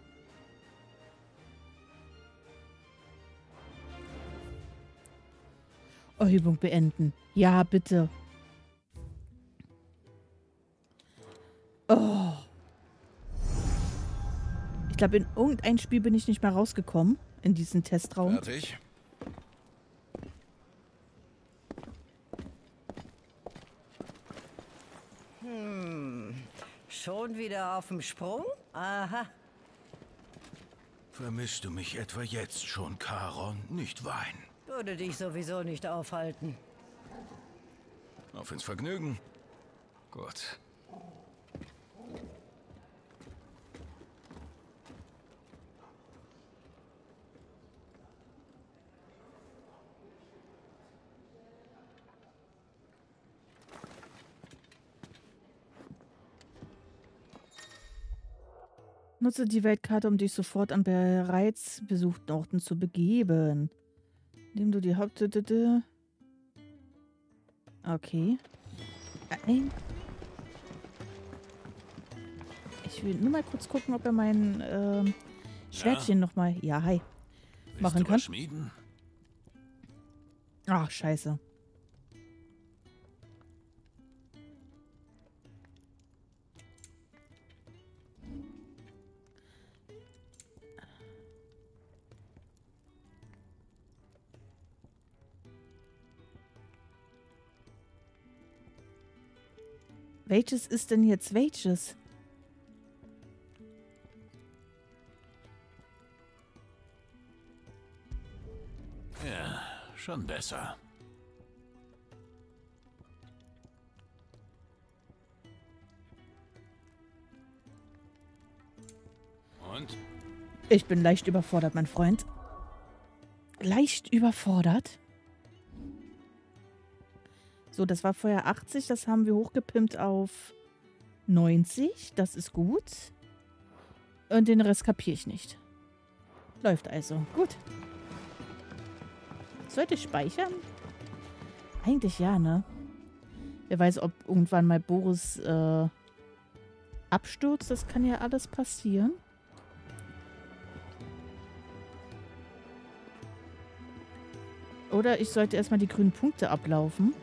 Oh, Übung beenden. Ja, bitte. Glaube, in irgendein Spiel bin ich nicht mehr rausgekommen. In diesen Testraum. Fertig? Hm. Schon wieder auf dem Sprung? Aha. Vermisst du mich etwa jetzt schon, Charon? Nicht weinen. Würde dich sowieso nicht aufhalten. Auf ins Vergnügen. Gut. Nutze die Weltkarte, um dich sofort an bereits besuchten Orten zu begeben. Nimm du die Haupt... Okay. Ein. Ich will nur mal kurz gucken, ob er mein ähm, Schwertchen ja. nochmal... Ja, hi. Willst machen kann. schmieden? Ach, scheiße. Welches ist denn jetzt welches? Ja, schon besser. Und? Ich bin leicht überfordert, mein Freund. Leicht überfordert? So, das war vorher 80, das haben wir hochgepimpt auf 90. Das ist gut. Und den Rest kapiere ich nicht. Läuft also. Gut. Sollte ich speichern? Eigentlich ja, ne? Wer weiß, ob irgendwann mal Boris äh, abstürzt. Das kann ja alles passieren. Oder ich sollte erstmal die grünen Punkte ablaufen.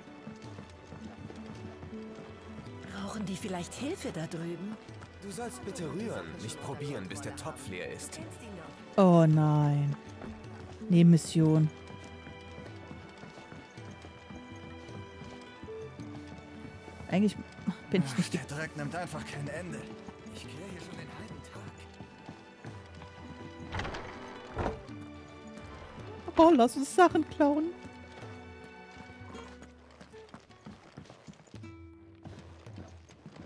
Vielleicht Hilfe da drüben? Du sollst bitte rühren, nicht probieren, bis der Topf leer ist. Oh nein. Nebenmission. Eigentlich bin ich nicht... Der Dreck nimmt einfach kein Ende. Ich kläre hier schon den halben Tag. Oh, lass uns Sachen klauen.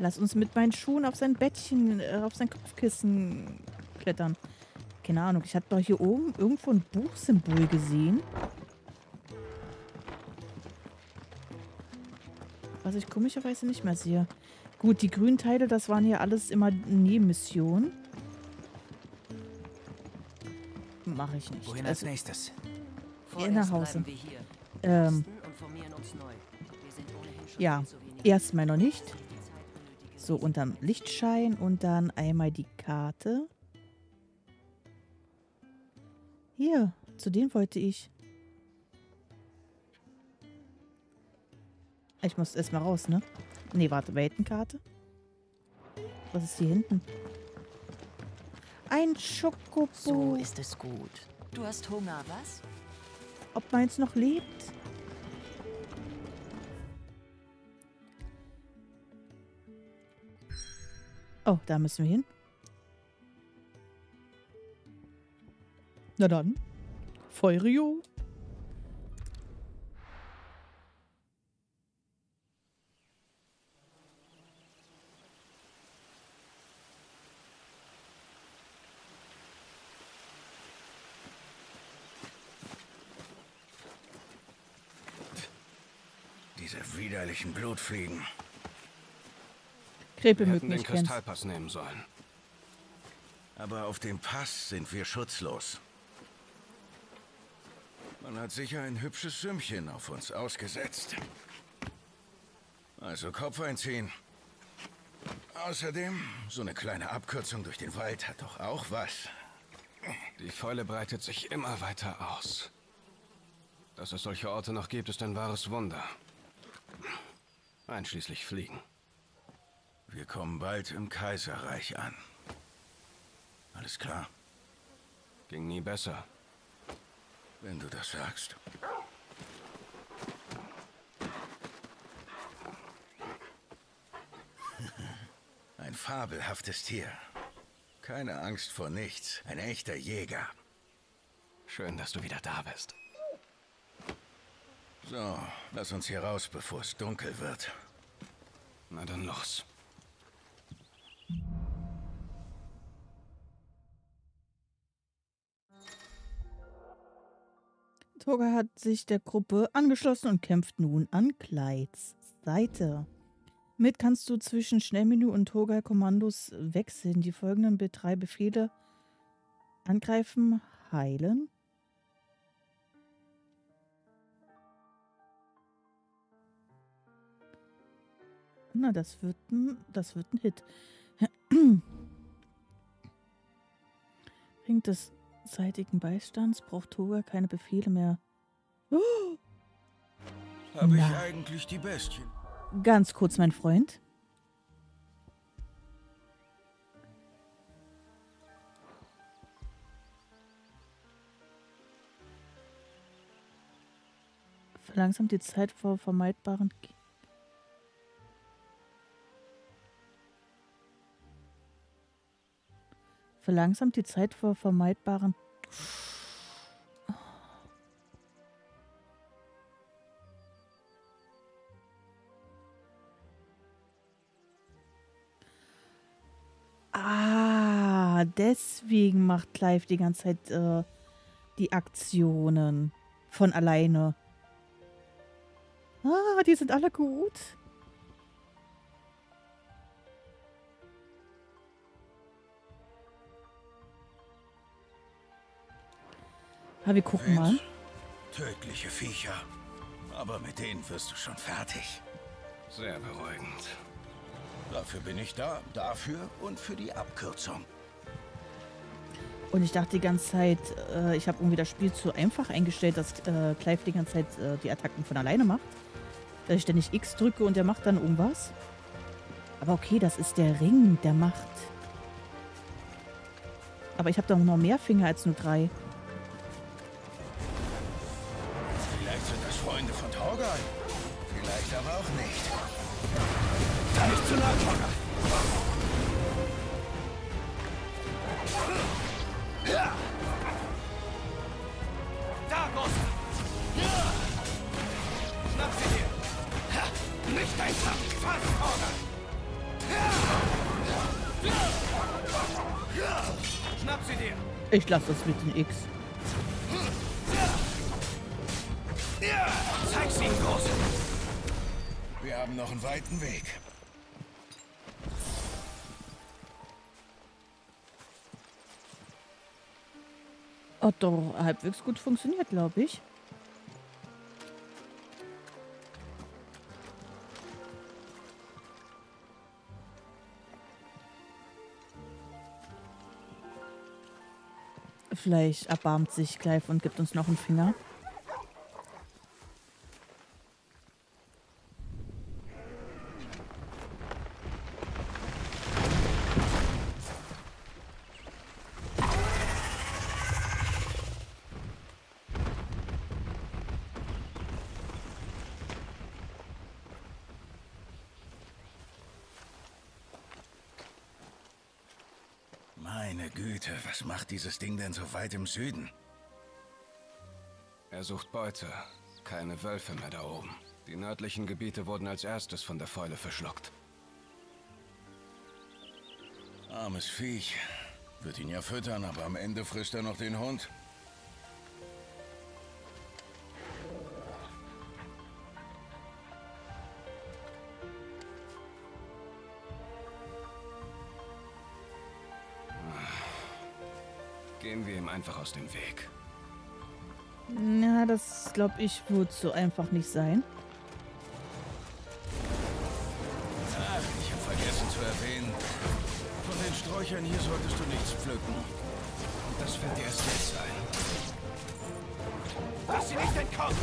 Lass uns mit meinen Schuhen auf sein Bettchen, äh, auf sein Kopfkissen klettern. Keine Ahnung, ich hatte doch hier oben irgendwo ein Buchsymbol gesehen. Was ich komischerweise nicht mehr sehe. Gut, die grünen Teile, das waren ja alles immer Nebenmissionen. Mache ich nicht. Wohin als also, nächstes? Hier nach Hause. Ähm, ja, erstmal noch nicht. So, unterm Lichtschein und dann einmal die Karte. Hier, zu dem wollte ich. Ich muss erstmal raus, ne? Ne, warte, Weltenkarte. Was ist hier hinten? Ein Schokobo. So ist es gut. Du hast Hunger, was? Ob meins noch lebt? Oh, da müssen wir hin. Na dann. Feurio. Diese widerlichen Blutfliegen. Kräpe Wir hätten den Kristallpass nehmen sollen. Aber auf dem Pass sind wir schutzlos. Man hat sicher ein hübsches Sümmchen auf uns ausgesetzt. Also Kopf einziehen. Außerdem, so eine kleine Abkürzung durch den Wald hat doch auch was. Die Fäule breitet sich immer weiter aus. Dass es solche Orte noch gibt, ist ein wahres Wunder. Einschließlich Fliegen. Wir kommen bald im Kaiserreich an. Alles klar? Ging nie besser. Wenn du das sagst. Ein fabelhaftes Tier. Keine Angst vor nichts. Ein echter Jäger. Schön, dass du wieder da bist. So, lass uns hier raus, bevor es dunkel wird. Na dann los. Toga hat sich der Gruppe angeschlossen und kämpft nun an Clydes Seite. Mit kannst du zwischen Schnellmenü und Toga-Kommandos wechseln. Die folgenden drei Befehle angreifen, heilen. Na, das wird ein, das wird ein Hit. Bringt es seitigen Beistands braucht Toga keine Befehle mehr. Oh! Habe ich eigentlich die Bestien? Ganz kurz, mein Freund. Verlangsamt die Zeit vor vermeidbaren... Verlangsamt die Zeit vor vermeidbaren Ah, deswegen macht Clive die ganze Zeit äh, die Aktionen von alleine. Ah, die sind alle gut. Aber wir gucken mal. Tödliche Viecher. Aber mit denen wirst du schon fertig. Sehr beruhigend. Dafür bin ich da. Dafür und für die Abkürzung. Und ich dachte die ganze Zeit, äh, ich habe irgendwie das Spiel zu einfach eingestellt, dass äh, Clive die ganze Zeit äh, die Attacken von alleine macht. Dass ich ständig X drücke und der macht dann irgendwas. Aber okay, das ist der Ring der Macht. Aber ich habe doch noch mehr Finger als nur drei. Torgal. Da, Großer! Schnapp sie dir! Nicht dein Kampf! Fass, Torgal! Schnapp sie dir! Ich lasse das mit den X. Zeig's ihnen, Große! Wir haben noch einen weiten Weg. Hat doch halbwegs gut funktioniert, glaube ich. Vielleicht erbarmt sich Clive und gibt uns noch einen Finger. Meine Güte, was macht dieses Ding denn so weit im Süden? Er sucht Beute. Keine Wölfe mehr da oben. Die nördlichen Gebiete wurden als erstes von der Fäule verschluckt. Armes Viech. Wird ihn ja füttern, aber am Ende frisst er noch den Hund. Gehen wir ihm einfach aus dem Weg. Na, das glaube ich, wird so einfach nicht sein. Ach, ich habe vergessen zu erwähnen. Von den Sträuchern hier solltest du nichts pflücken. Und das fällt dir erst jetzt ein. Lass sie nicht entkommen!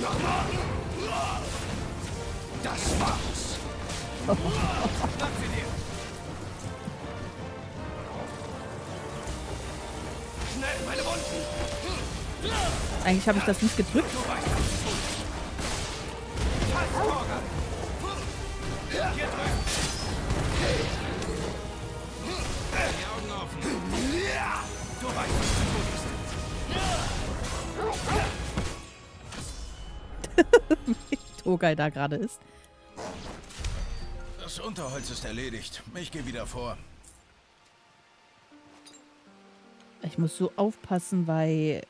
Nochmal! Das war's! Schnapp sie dir! Eigentlich habe ich das nicht gedrückt. Wie Togai da gerade ist. Das Unterholz ist erledigt. Ich gehe wieder vor. Ich muss so aufpassen, weil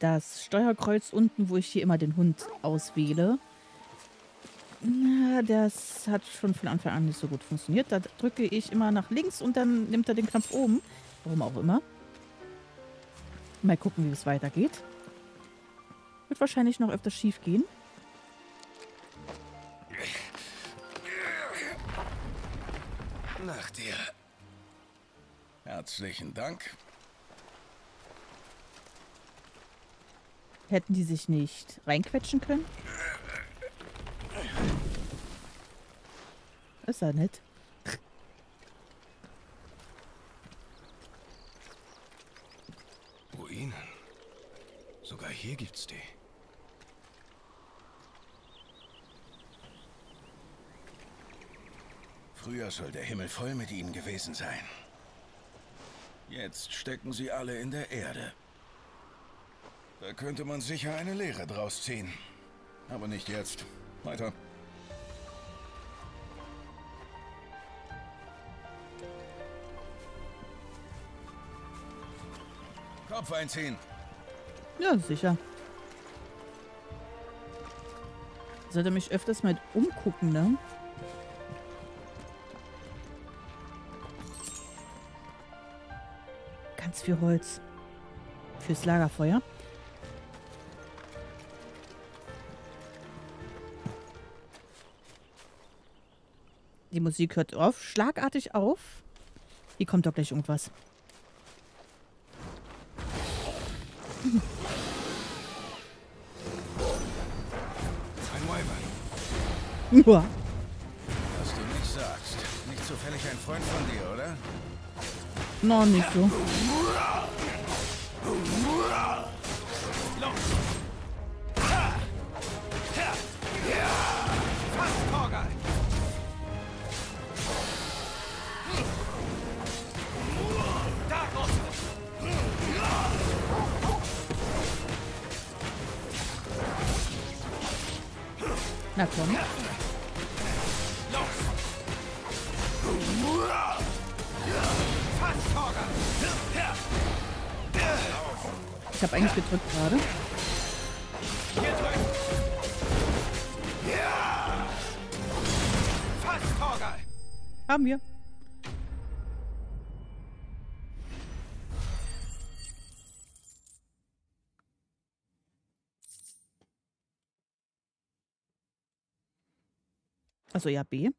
das Steuerkreuz unten, wo ich hier immer den Hund auswähle, das hat schon von Anfang an nicht so gut funktioniert. Da drücke ich immer nach links und dann nimmt er den Knopf oben. Warum auch immer. Mal gucken, wie es weitergeht. Wird wahrscheinlich noch öfter schief gehen. Nach dir. Herzlichen Dank. Hätten die sich nicht reinquetschen können? Ist ja nett. Ruinen. Sogar hier gibt's die. Früher soll der Himmel voll mit ihnen gewesen sein. Jetzt stecken sie alle in der Erde. Da könnte man sicher eine Lehre draus ziehen. Aber nicht jetzt. Weiter. Kopf einziehen. Ja, sicher. Sollte mich öfters mal umgucken, ne? Ganz viel Holz. Fürs Lagerfeuer. Die Musik hört auf, schlagartig auf. Hier kommt doch gleich irgendwas. Ein Wyvern. Was du nicht sagst. Nicht zufällig ein Freund von dir, oder? Noch nicht so. Na komm. Ich habe eigentlich gedrückt gerade. Haben wir. Also ja, B.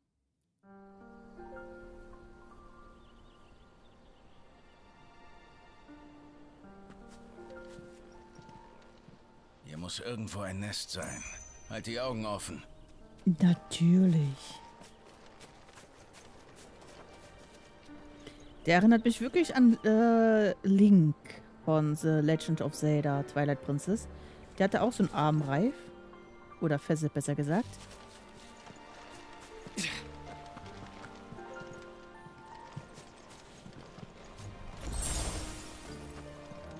muss irgendwo ein Nest sein. Halt die Augen offen. Natürlich. Der erinnert mich wirklich an äh, Link von The Legend of Zelda Twilight Princess. Der hatte auch so einen Armreif. Oder Fessel, besser gesagt.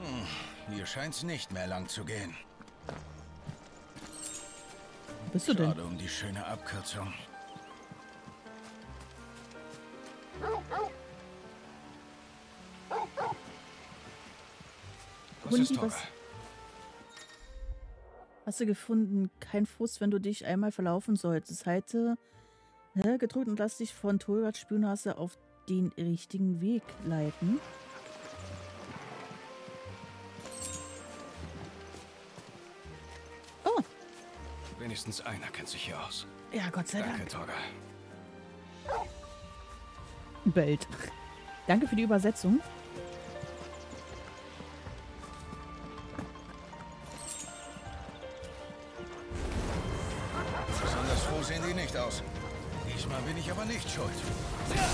Hm, hier scheint's nicht mehr lang zu gehen. Bist du denn? Schade um die schöne Abkürzung. Was ist, was hast du gefunden? Kein Frust, wenn du dich einmal verlaufen solltest. Halte gedrückt und lass dich von Torvalds Spürnase auf den richtigen Weg leiten. Wenigstens einer kennt sich hier aus. ja, Gott sei Danke, Dank. Torgal. Bellt. Danke für die Übersetzung. Besonders froh sehen die nicht aus. Diesmal bin ich aber nicht schuld. Was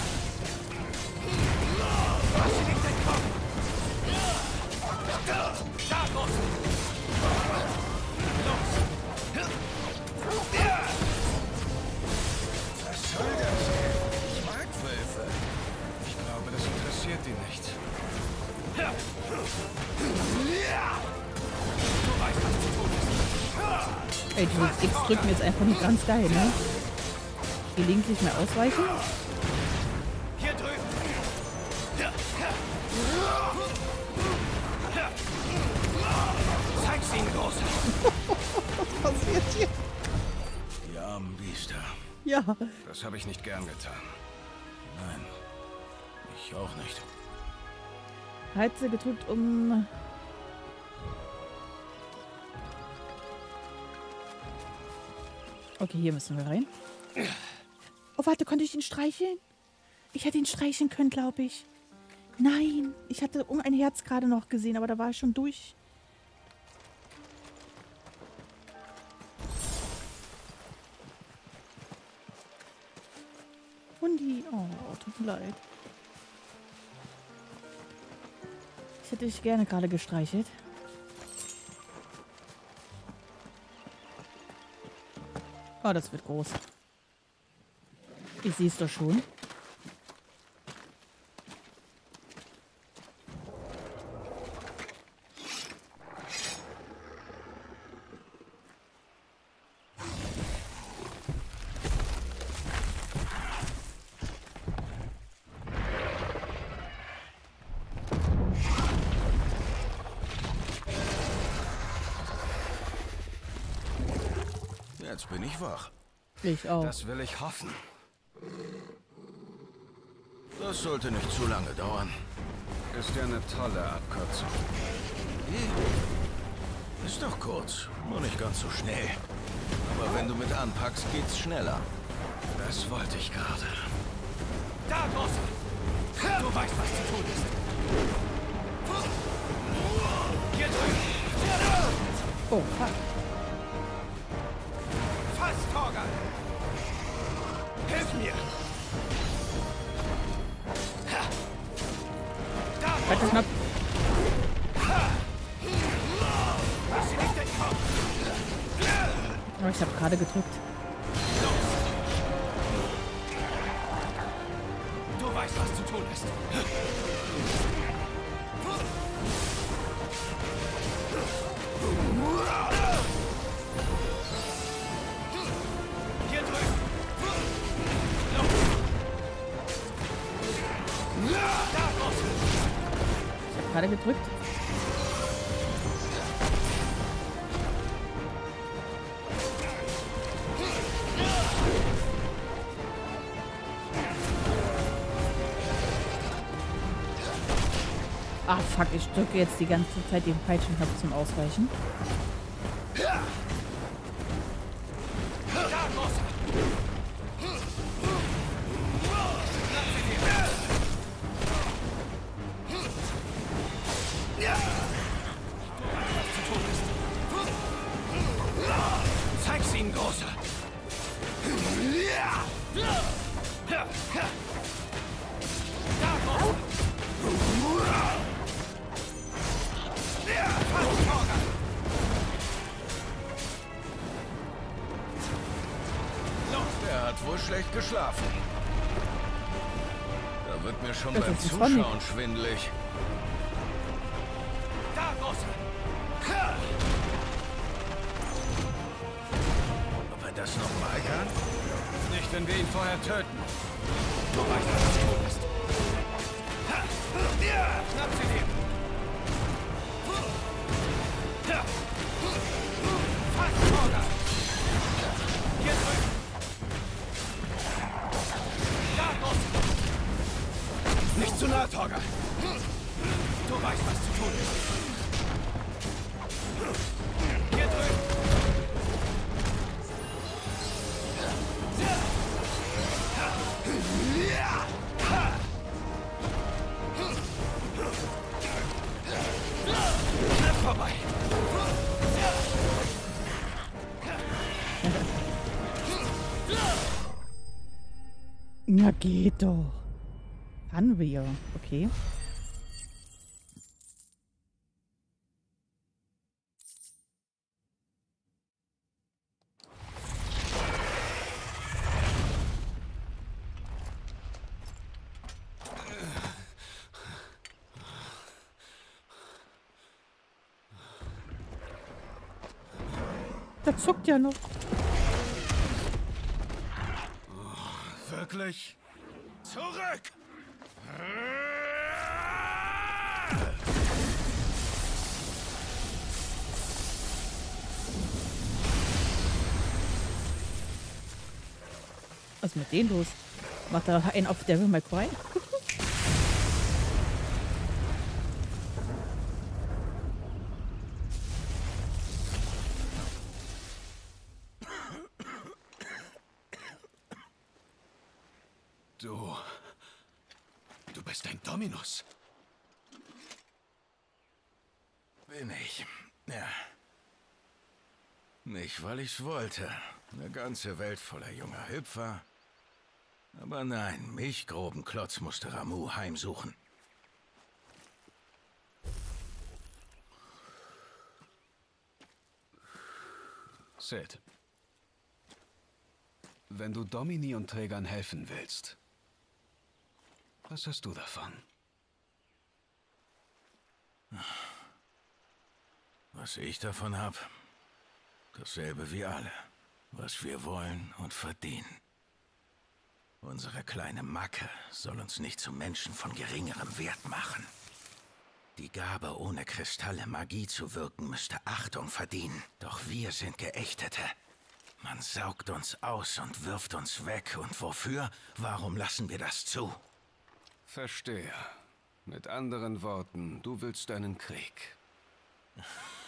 X drücken jetzt einfach nicht ganz geil, ne? Gelegentlich mehr ausweichen. Hier drüben. Zeig's ihnen, Großer. Was passiert hier? Die armen Biester. Ja. Das habe ich nicht gern getan. Nein, ich auch nicht. Halte gedrückt um... Okay, hier müssen wir rein. Oh, warte, konnte ich ihn streicheln? Ich hätte ihn streicheln können, glaube ich. Nein, ich hatte um ein Herz gerade noch gesehen, aber da war ich schon durch. Hundi, oh, tut mir leid. Ich hätte dich gerne gerade gestreichelt. Oh, das wird groß. Ich sehe es doch schon. Jetzt bin ich wach. Ich auch. Das will ich hoffen. Das sollte nicht zu lange dauern. Ist ja eine tolle Abkürzung. Ist doch kurz, nur nicht ganz so schnell. Aber wenn du mit anpackst, geht's schneller. Das wollte ich gerade. Da, Großer. Du weißt, was zu tun ist. Oh, fuck. Mir! Weiter knapp. Oh, ich habe gerade gedrückt. Drücke jetzt die ganze Zeit den falschen Knopf zum Ausweichen. Töten. Na, geht doch. Kann wir. Okay. Da zuckt ja noch. Wirklich? Zurück! Was ist mit denen los? Macht da einen auf Devil May Cry? Du. Du bist ein Dominus. Bin ich. Ja. Nicht, weil ich's wollte. Eine ganze Welt voller junger Hüpfer. Aber nein, mich, groben Klotz, musste Ramu heimsuchen. Sid. Wenn du Domini und Trägern helfen willst, was hast du davon? Was ich davon hab, dasselbe wie alle. Was wir wollen und verdienen. Unsere kleine Macke soll uns nicht zu Menschen von geringerem Wert machen. Die Gabe, ohne Kristalle Magie zu wirken, müsste Achtung verdienen. Doch wir sind Geächtete. Man saugt uns aus und wirft uns weg. Und wofür? Warum lassen wir das zu? Verstehe. Mit anderen Worten, du willst einen Krieg.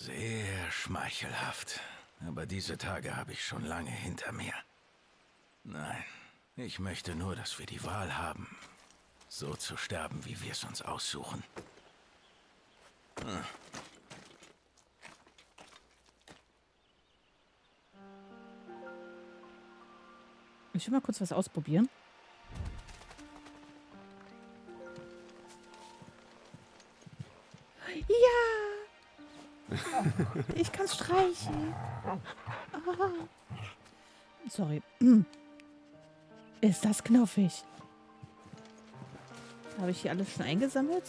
Sehr schmeichelhaft. Aber diese Tage habe ich schon lange hinter mir. Nein, ich möchte nur, dass wir die Wahl haben, so zu sterben, wie wir es uns aussuchen. Hm. Ich will mal kurz was ausprobieren. Ja! Ich kann streichen. Ah. Sorry. Ist das knuffig? Habe ich hier alles schon eingesammelt?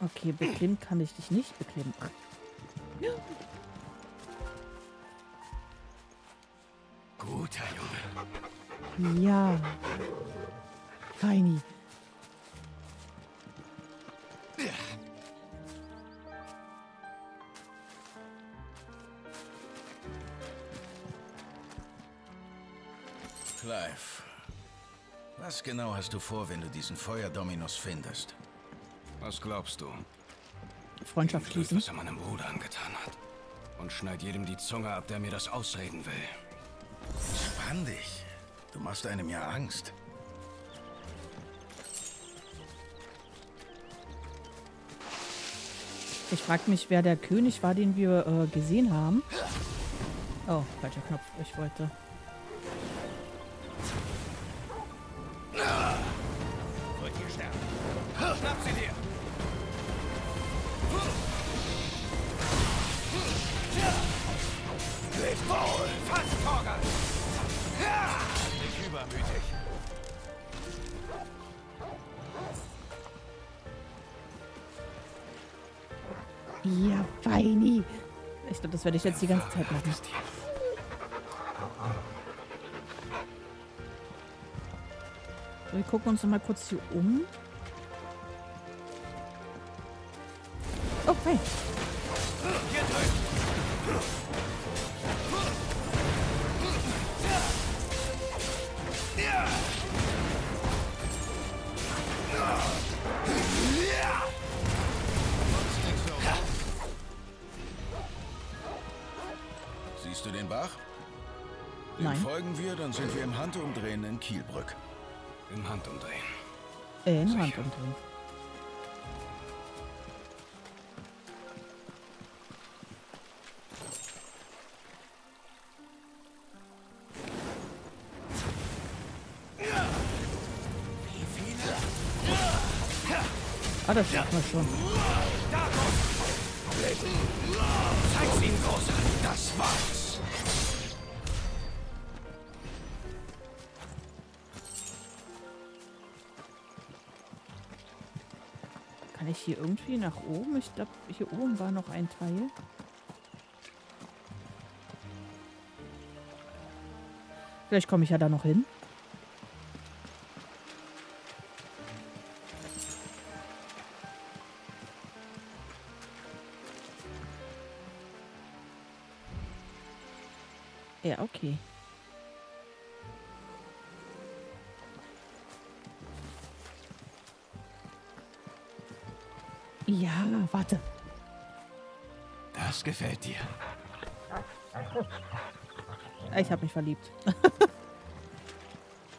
Okay, beklemmt kann ich dich nicht beklemmen. Guter Junge. Ja. Feini. Was genau hast du vor, wenn du diesen Feuerdominus findest? Was glaubst du? Freundschaft schließen. was er meinem Bruder angetan hat. Und schneid jedem die Zunge ab, der mir das ausreden will. Spann dich. Du machst einem ja Angst. Ich frage mich, wer der König war, den wir äh, gesehen haben. Oh, falscher Knopf. Ich wollte. Nicht übermütig! Ja, Feini. Ich glaube, das werde ich jetzt die ganze Zeit machen. So, wir gucken uns noch mal kurz hier um. Oh, hey. Sind wir im Handumdrehen in Kielbrück. Im Handumdrehen. Äh, in Hand umdrehen. Ah, das schaffen wir schon. Zeig's ihm, Großer! Das war's! Hier irgendwie nach oben? Ich glaube, hier oben war noch ein Teil. Vielleicht komme ich ja da noch hin. Ja, okay. Warte. Das gefällt dir. Ich habe mich verliebt.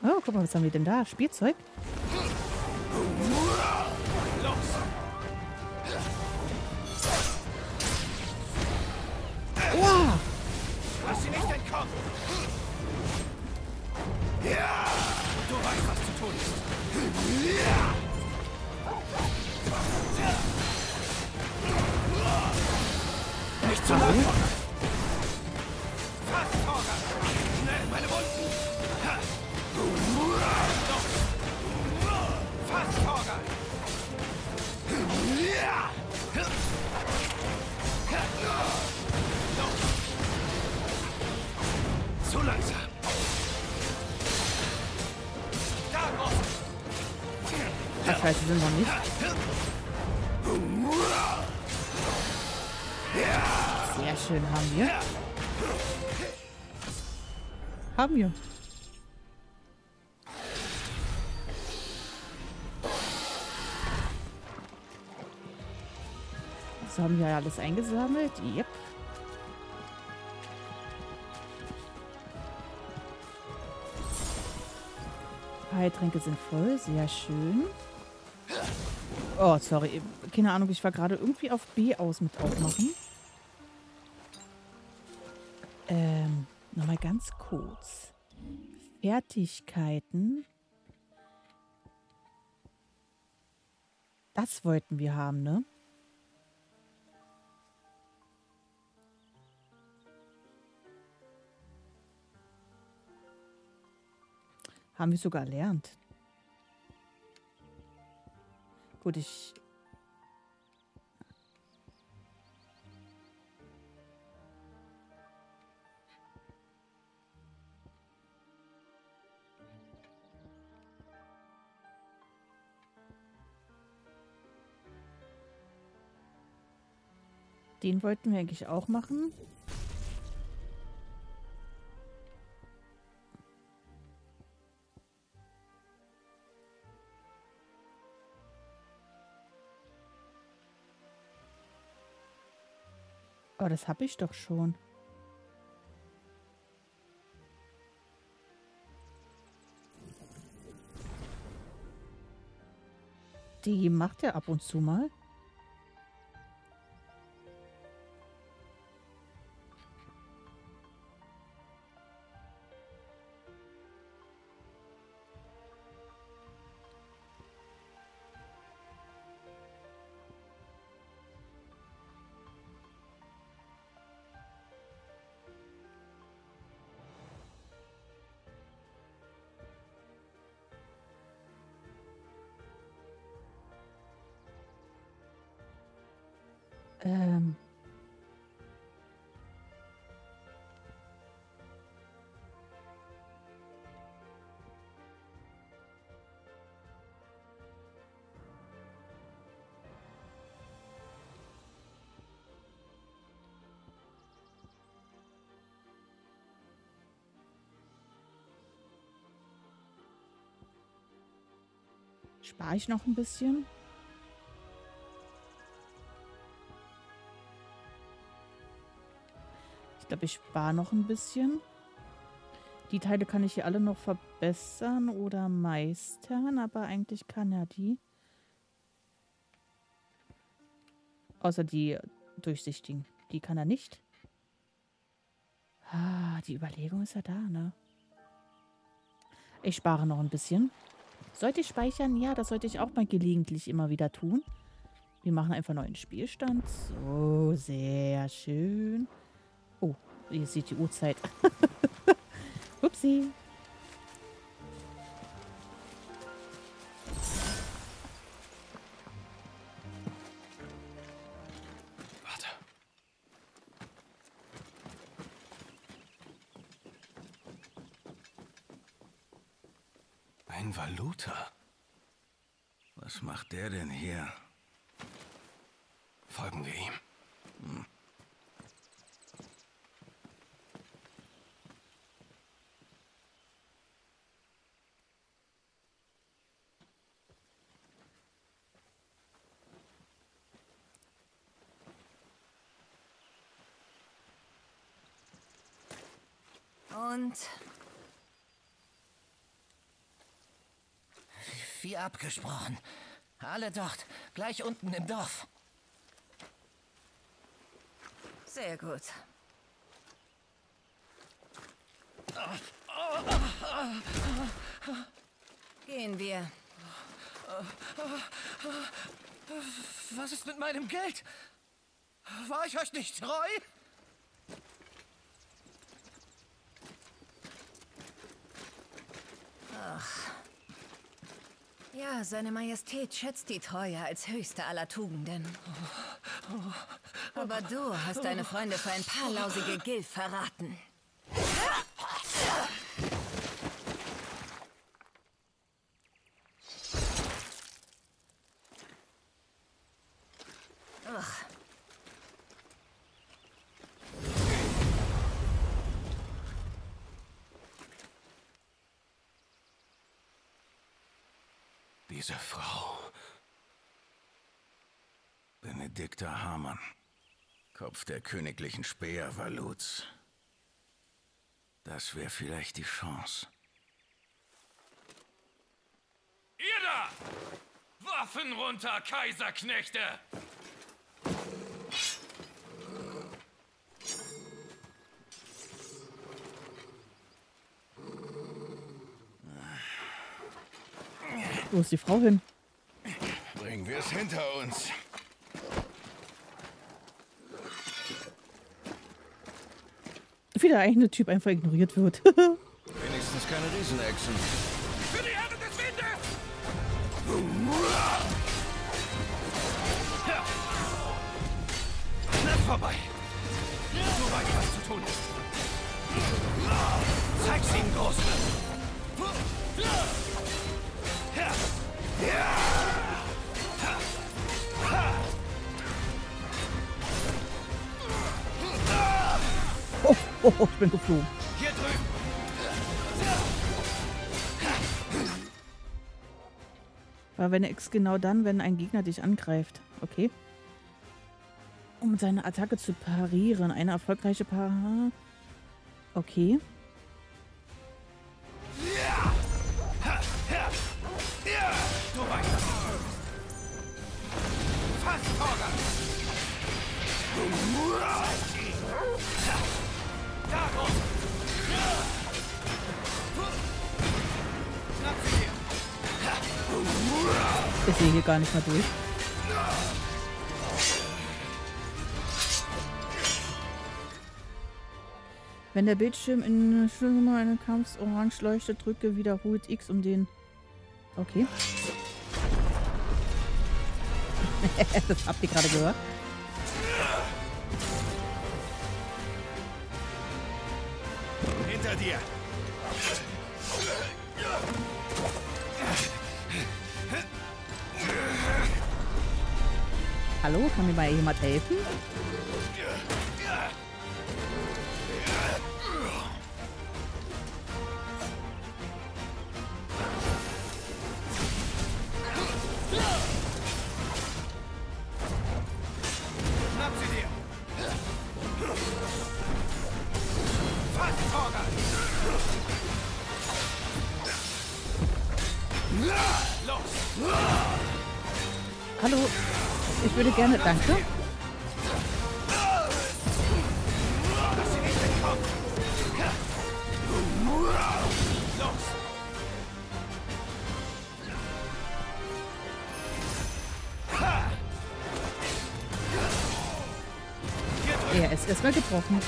oh, guck mal, was haben wir denn da? Spielzeug? Wow. Lass sie nicht entkommen! Ja! Du weißt, was zu tun ist. Nicht Los! Zu langsam! Da, Großer! Ach, scheiße, sind wir nicht. Schön, haben wir. Haben wir. So haben wir alles eingesammelt. Yep. Heiltränke sind voll. Sehr schön. Oh, sorry. Keine Ahnung, ich war gerade irgendwie auf B aus mit aufmachen. Ähm. Nochmal ganz kurz. Fertigkeiten. Das wollten wir haben, ne? Haben wir sogar erlernt. Gut, ich... Den wollten wir eigentlich auch machen. Oh, das habe ich doch schon. Die macht er ab und zu mal. Spare ich noch ein bisschen? glaube, ich spare noch ein bisschen. Die Teile kann ich hier alle noch verbessern oder meistern, aber eigentlich kann er die. Außer die durchsichtigen. Die kann er nicht. Ah, die Überlegung ist ja da, ne? Ich spare noch ein bisschen. Sollte ich speichern? Ja, das sollte ich auch mal gelegentlich immer wieder tun. Wir machen einfach neuen Spielstand. So, sehr schön. Oh, ihr seht die Uhrzeit. Upsi. Macht der denn hier? Folgen wir ihm. Hm. Und wie abgesprochen. Alle dort, gleich unten im Dorf. Sehr gut. Gehen wir. Was ist mit meinem Geld? War ich euch nicht treu? Ach. Ja, seine Majestät schätzt die Treue als höchste aller Tugenden. Aber du hast deine Freunde für ein paar lausige Gilf verraten. Viktor Hamann, Kopf der königlichen Speer war Lutz. Das wäre vielleicht die Chance. Ihr da! Waffen runter, Kaiserknechte! Wo ist die Frau hin? Bringen wir es hinter uns. Wieder eigentlich ein Typ einfach ignoriert wird. Wenigstens keine Riesenechsen. Für die Herde des Windes! Knapp vorbei. Du weißt, was zu tun ist. Zeig's ihnen, Großwirt. Oh, oh, ich bin geflogen. Hier drüben. War wenn X genau dann, wenn ein Gegner dich angreift. Okay. Um seine Attacke zu parieren. Eine erfolgreiche Par... Okay. Ich sehe hier gar nicht mal durch. Wenn der Bildschirm in Schwimmnummer einen Kampf orange leuchtet, drücke wiederholt X um den... Okay. das habt ihr gerade gehört. Hinter dir. Hallo, kann mir mal jemand helfen? Hallo, ich würde gerne... Danke. Er ist erstmal gebrochen.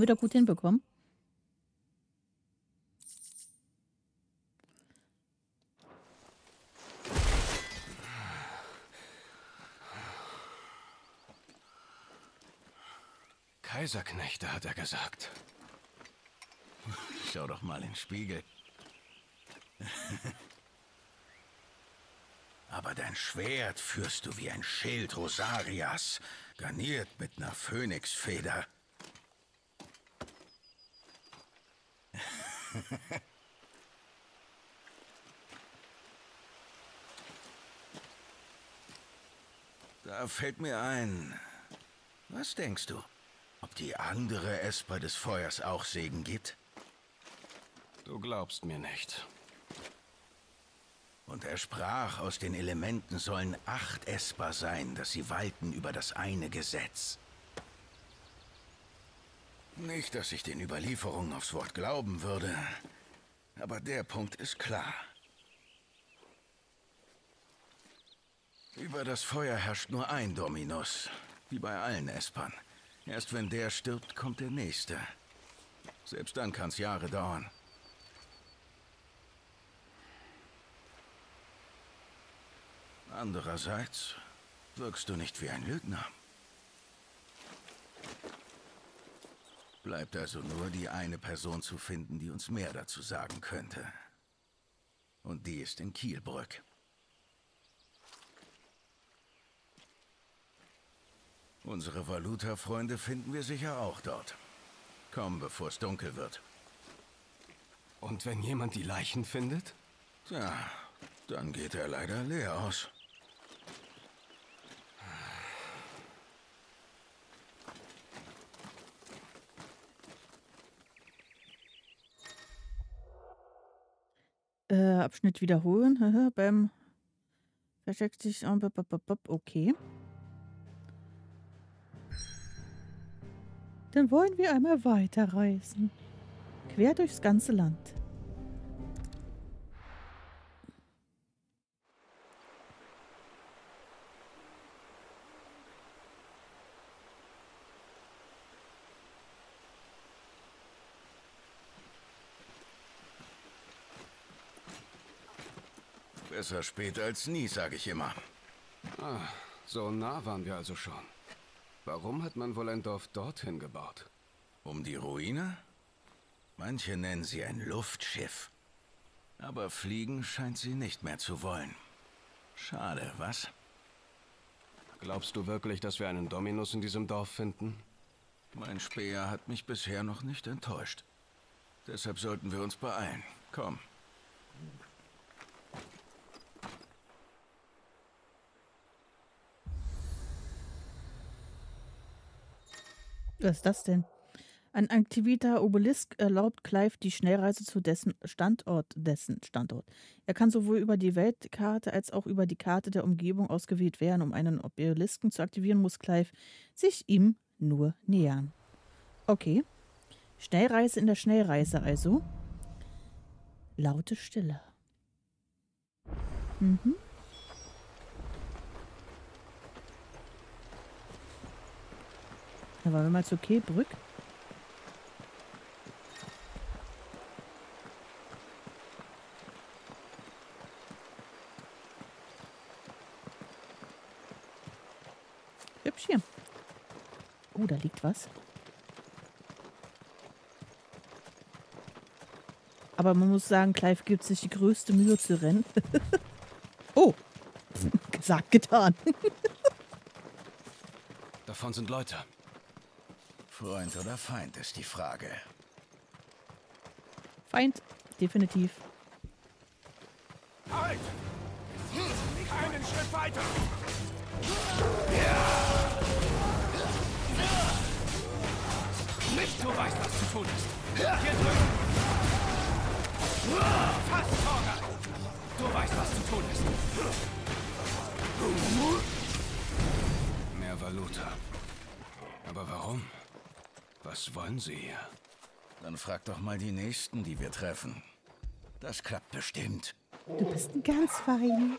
Haben wir doch gut hinbekommen. Kaiserknechte, hat er gesagt. Schau doch mal in den Spiegel. Aber dein Schwert führst du wie ein Schild Rosarias, garniert mit einer Phönixfeder. Da fällt mir ein. Was denkst du? Ob die andere Esper des Feuers auch Segen gibt? Du glaubst mir nicht. Und er sprach, aus den Elementen sollen acht Esper sein, dass sie walten über das eine Gesetz. Nicht, dass ich den Überlieferungen aufs Wort glauben würde, aber der Punkt ist klar. Über das Feuer herrscht nur ein Dominus, wie bei allen Espern. Erst wenn der stirbt, kommt der nächste. Selbst dann kann's Jahre dauern. Andererseits wirkst du nicht wie ein Lügner. Bleibt also nur die eine Person zu finden, die uns mehr dazu sagen könnte. Und die ist in Kielbrück. Unsere Valuta-Freunde finden wir sicher auch dort. Komm, bevor es dunkel wird. Und wenn jemand die Leichen findet? Tja, dann geht er leider leer aus. Äh, Abschnitt wiederholen. Beim versteckt sich. Okay. Dann wollen wir einmal weiterreisen. Quer durchs ganze Land. Besser spät als nie, sage ich immer. Ah, so nah waren wir also schon. Warum hat man wohl ein Dorf dorthin gebaut? Um die Ruine? Manche nennen sie ein Luftschiff. Aber fliegen scheint sie nicht mehr zu wollen. Schade, was? Glaubst du wirklich, dass wir einen Dominus in diesem Dorf finden? Mein Speer hat mich bisher noch nicht enttäuscht. Deshalb sollten wir uns beeilen. Komm. Was ist das denn? Ein aktivierter Obelisk erlaubt Clive die Schnellreise zu dessen Standort, dessen Standort. Er kann sowohl über die Weltkarte als auch über die Karte der Umgebung ausgewählt werden. Um einen Obelisken zu aktivieren, muss Clive sich ihm nur nähern. Okay. Schnellreise in der Schnellreise also. Laute Stille. Mhm. Da waren wir mal zu Kehlbrück. Hübsch hier. Oh, da liegt was. Aber man muss sagen, Clive gibt sich die größte Mühe zu rennen. oh, gesagt, getan. Davon sind Leute. Freund oder Feind ist die Frage. Feind, definitiv. Halt! Keinen Schritt weiter! Nicht, du weißt, was zu tun ist. Hier drüben! Fast, Torga! Du weißt, was zu tun ist. Mehr Valuta. Aber warum? Was wollen Sie hier? Dann frag doch mal die Nächsten, die wir treffen. Das klappt bestimmt. Du bist ein ganz fein.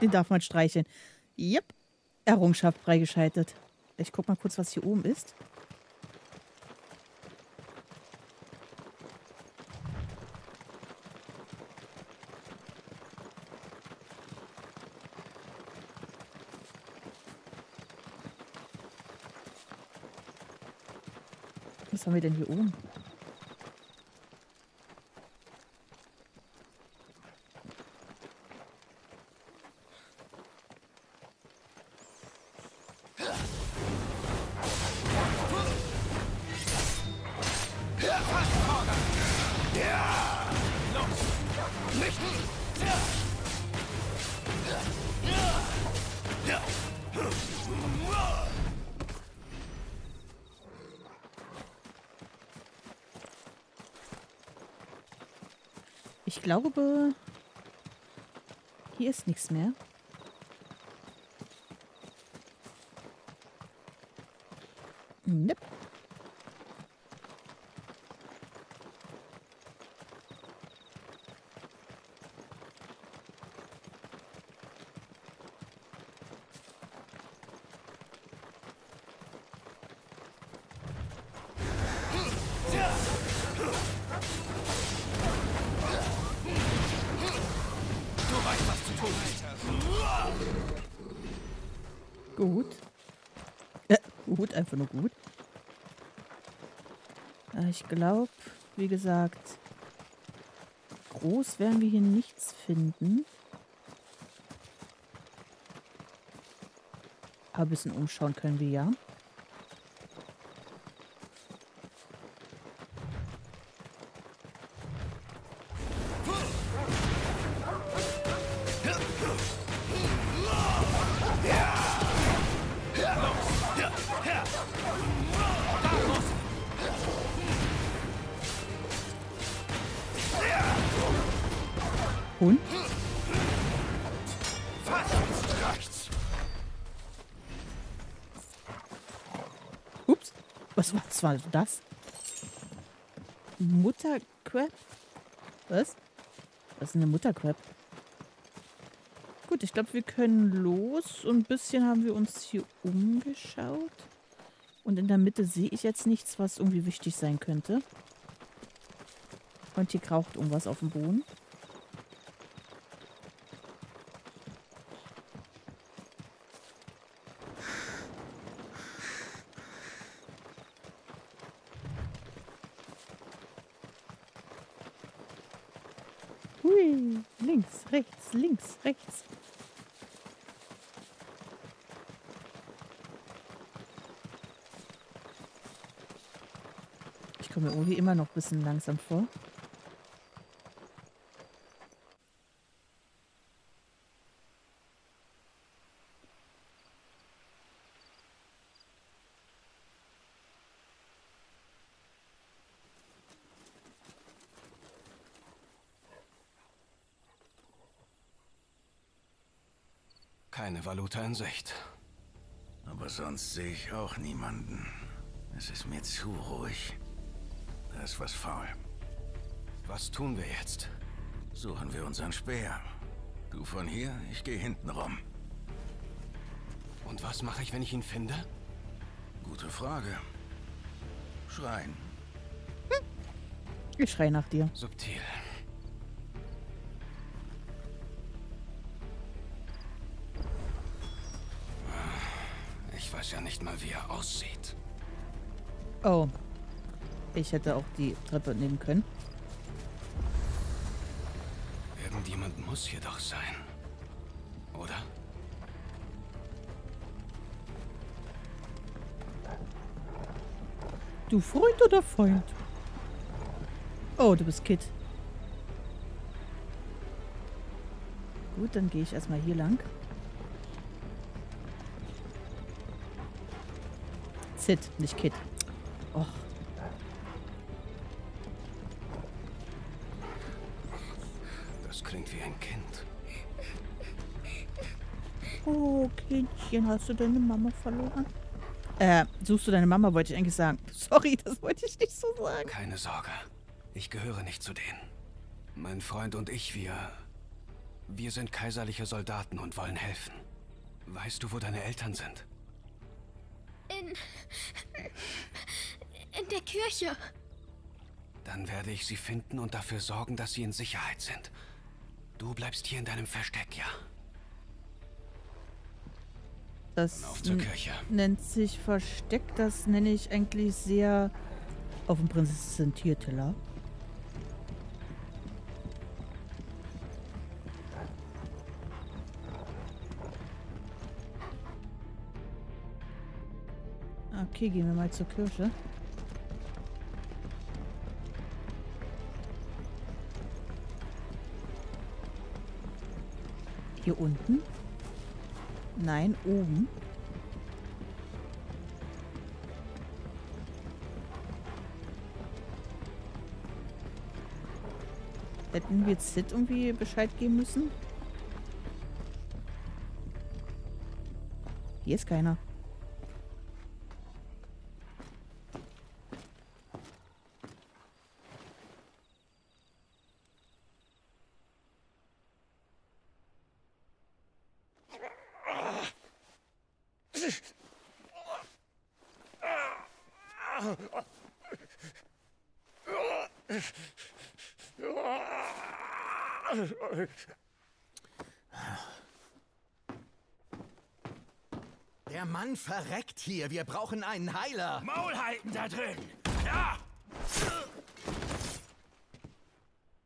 Den darf man streicheln. Yep. Errungenschaft freigeschaltet. Ich guck mal kurz, was hier oben ist. Haben wir denn hier oben? Glaube, hier ist nichts mehr. Nipp. Du weißt, was zu tun ist. Gut. Äh, nur gut. Äh, ich glaube, wie gesagt, groß werden wir hier nichts finden. Aber ein bisschen umschauen können wir ja. War das? Muttercrab? Was? Was ist eine Muttercrab? Gut, ich glaube, wir können los. Und ein bisschen haben wir uns hier umgeschaut. Und in der Mitte sehe ich jetzt nichts, was irgendwie wichtig sein könnte. Und hier kraucht irgendwas auf dem Boden. Hui, links, rechts, links, rechts. Ich komme mir irgendwie immer noch ein bisschen langsam vor. Keine Valuta in Sicht. Aber sonst sehe ich auch niemanden. Es ist mir zu ruhig. Da ist was faul. Was tun wir jetzt? Suchen wir unseren Speer. Du von hier, ich gehe hinten rum. Und was mache ich, wenn ich ihn finde? Gute Frage. Schreien. Ich schreie nach dir. Subtil. Ich weiß ja nicht mal, wie er aussieht. Oh. Ich hätte auch die Treppe nehmen können. Irgendjemand muss hier doch sein. Oder? Du Freund oder Freund? Oh, du bist Kid. Gut, dann gehe ich erstmal hier lang. Sid, nicht Kid. Och. Oh, Kindchen, hast du deine Mama verloren? Äh, suchst du deine Mama, wollte ich eigentlich sagen. Sorry, das wollte ich nicht so sagen. Keine Sorge. Ich gehöre nicht zu denen. Mein Freund und ich, wir... Wir sind kaiserliche Soldaten und wollen helfen. Weißt du, wo deine Eltern sind? In. in der Kirche. Dann werde ich sie finden und dafür sorgen, dass sie in Sicherheit sind. Du bleibst hier in deinem Versteck, ja? Das nennt sich Versteck. Das nenne ich eigentlich sehr auf dem Präsentierteller. Okay, gehen wir mal zur Kirche. Hier unten? Nein, oben. Hätten wir Sid irgendwie Bescheid geben müssen? Hier ist keiner. Verreckt hier. Wir brauchen einen Heiler. Maul halten da drin. Ja!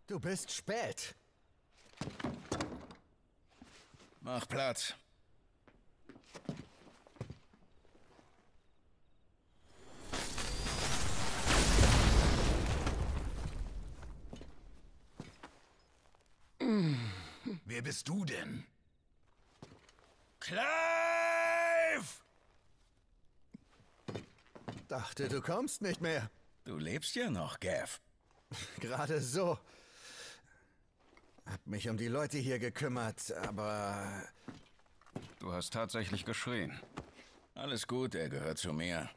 Du bist spät. Mach Platz. Wer bist du denn? Clive! Dachte, du kommst nicht mehr. Du lebst ja noch, Gav. Gerade so. Hab mich um die Leute hier gekümmert, aber... Du hast tatsächlich geschrien. Alles gut, er gehört zu mir.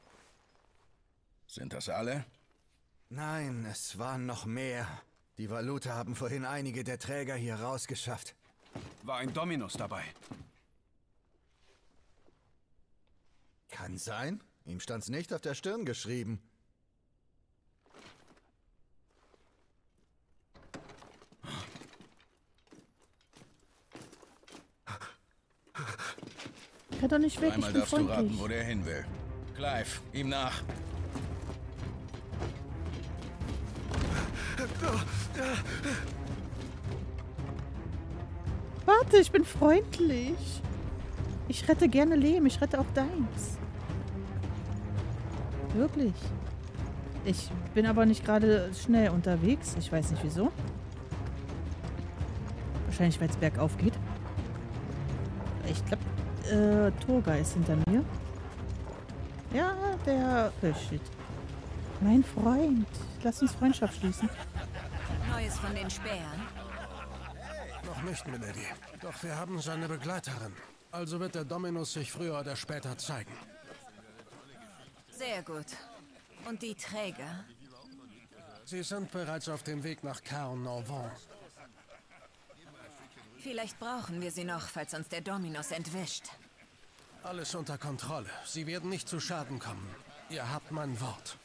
Sind das alle? Nein, es waren noch mehr. Die Valute haben vorhin einige der Träger hier rausgeschafft. War ein Dominus dabei. Kann sein. Ihm stand's nicht auf der Stirn geschrieben. Ich kann doch nicht weg, Einmal darfst du raten, freundlich. wo der hin will. Clive, ihm nach. Warte, ich bin freundlich. Ich rette gerne Leben, ich rette auch deins. Wirklich. Ich bin aber nicht gerade schnell unterwegs. Ich weiß nicht wieso. Wahrscheinlich, weil es bergauf geht. Ich glaube, äh, Toga ist hinter mir. Ja, der... Oh, shit. Mein Freund. Lass uns Freundschaft schließen. Neues von den Spähern. Noch nicht, Milady. Doch wir haben seine Begleiterin. Also wird der Dominus sich früher oder später zeigen. Sehr gut. Und die Träger? Sie sind bereits auf dem Weg nach Caen-Norvant. Vielleicht brauchen wir sie noch, falls uns der Dominus entwischt. Alles unter Kontrolle. Sie werden nicht zu Schaden kommen. Ihr habt mein Wort.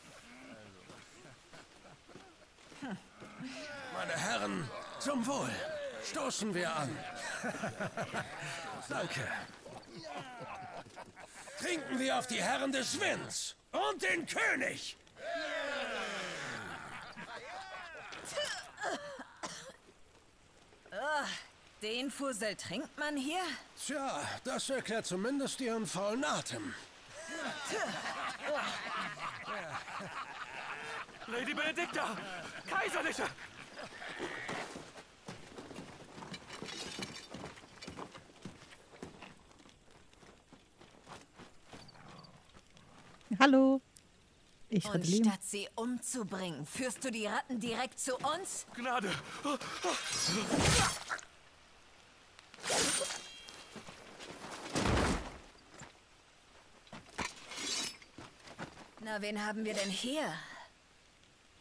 Meine Herren, zum Wohl. Stoßen wir an. Danke. Trinken wir auf die Herren des Winds und den König. Ugh, den Fussel trinkt man hier? Tja, das erklärt zumindest Ihren faulen Atem. Lady Benedicta! Kaiserliche! Hallo. Ich Und Leben. statt sie umzubringen, führst du die Ratten direkt zu uns? Gnade! Na, wen haben wir denn hier?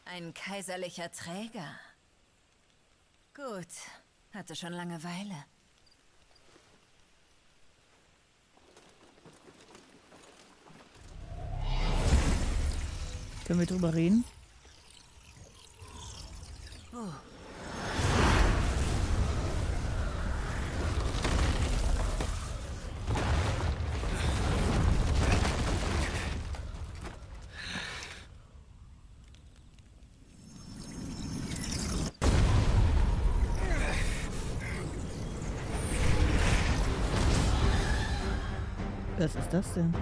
Ein kaiserlicher Träger. Gut, hatte schon Langeweile. Können wir drüber reden? Was ist das denn?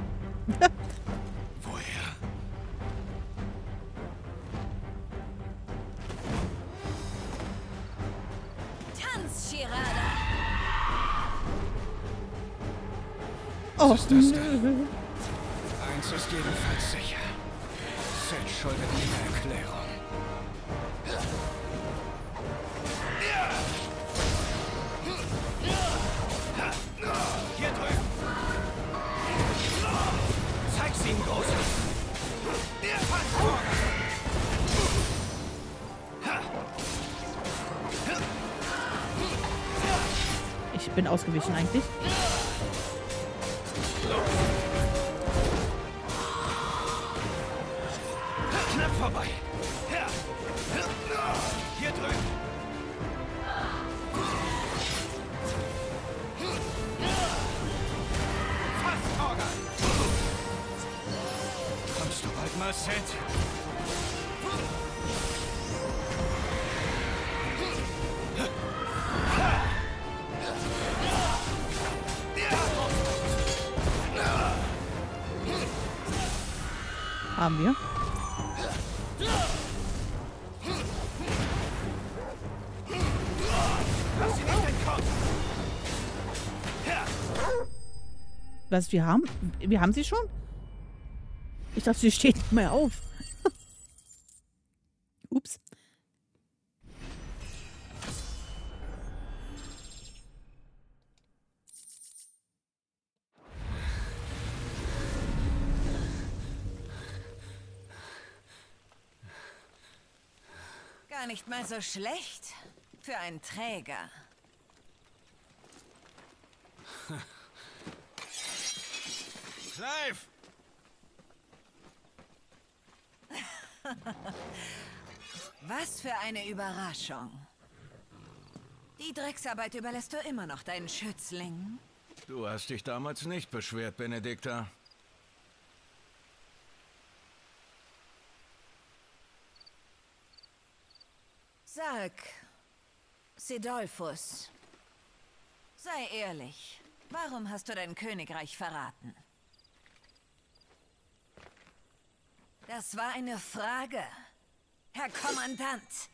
Oh, Was ist das denn? Eins ist jedenfalls sicher. Sid schuldet mir eine Erklärung. Hier drüben! Zeig's ihm, Großer! Ich bin ausgewichen eigentlich. Vorbei! Hier drüben! Fast, Torgal! immer, Sid. Haben wir. Was, wir haben? Wir haben sie schon? Ich dachte, sie steht nicht mehr auf. Ups. Gar nicht mal so schlecht für einen Träger. Clive! Was für eine Überraschung. Die Drecksarbeit überlässt du immer noch deinen Schützlingen. Du hast dich damals nicht beschwert, Benedikta. Sag, Sidolphus, sei ehrlich. Warum hast du dein Königreich verraten? Das war eine Frage, Herr Kommandant.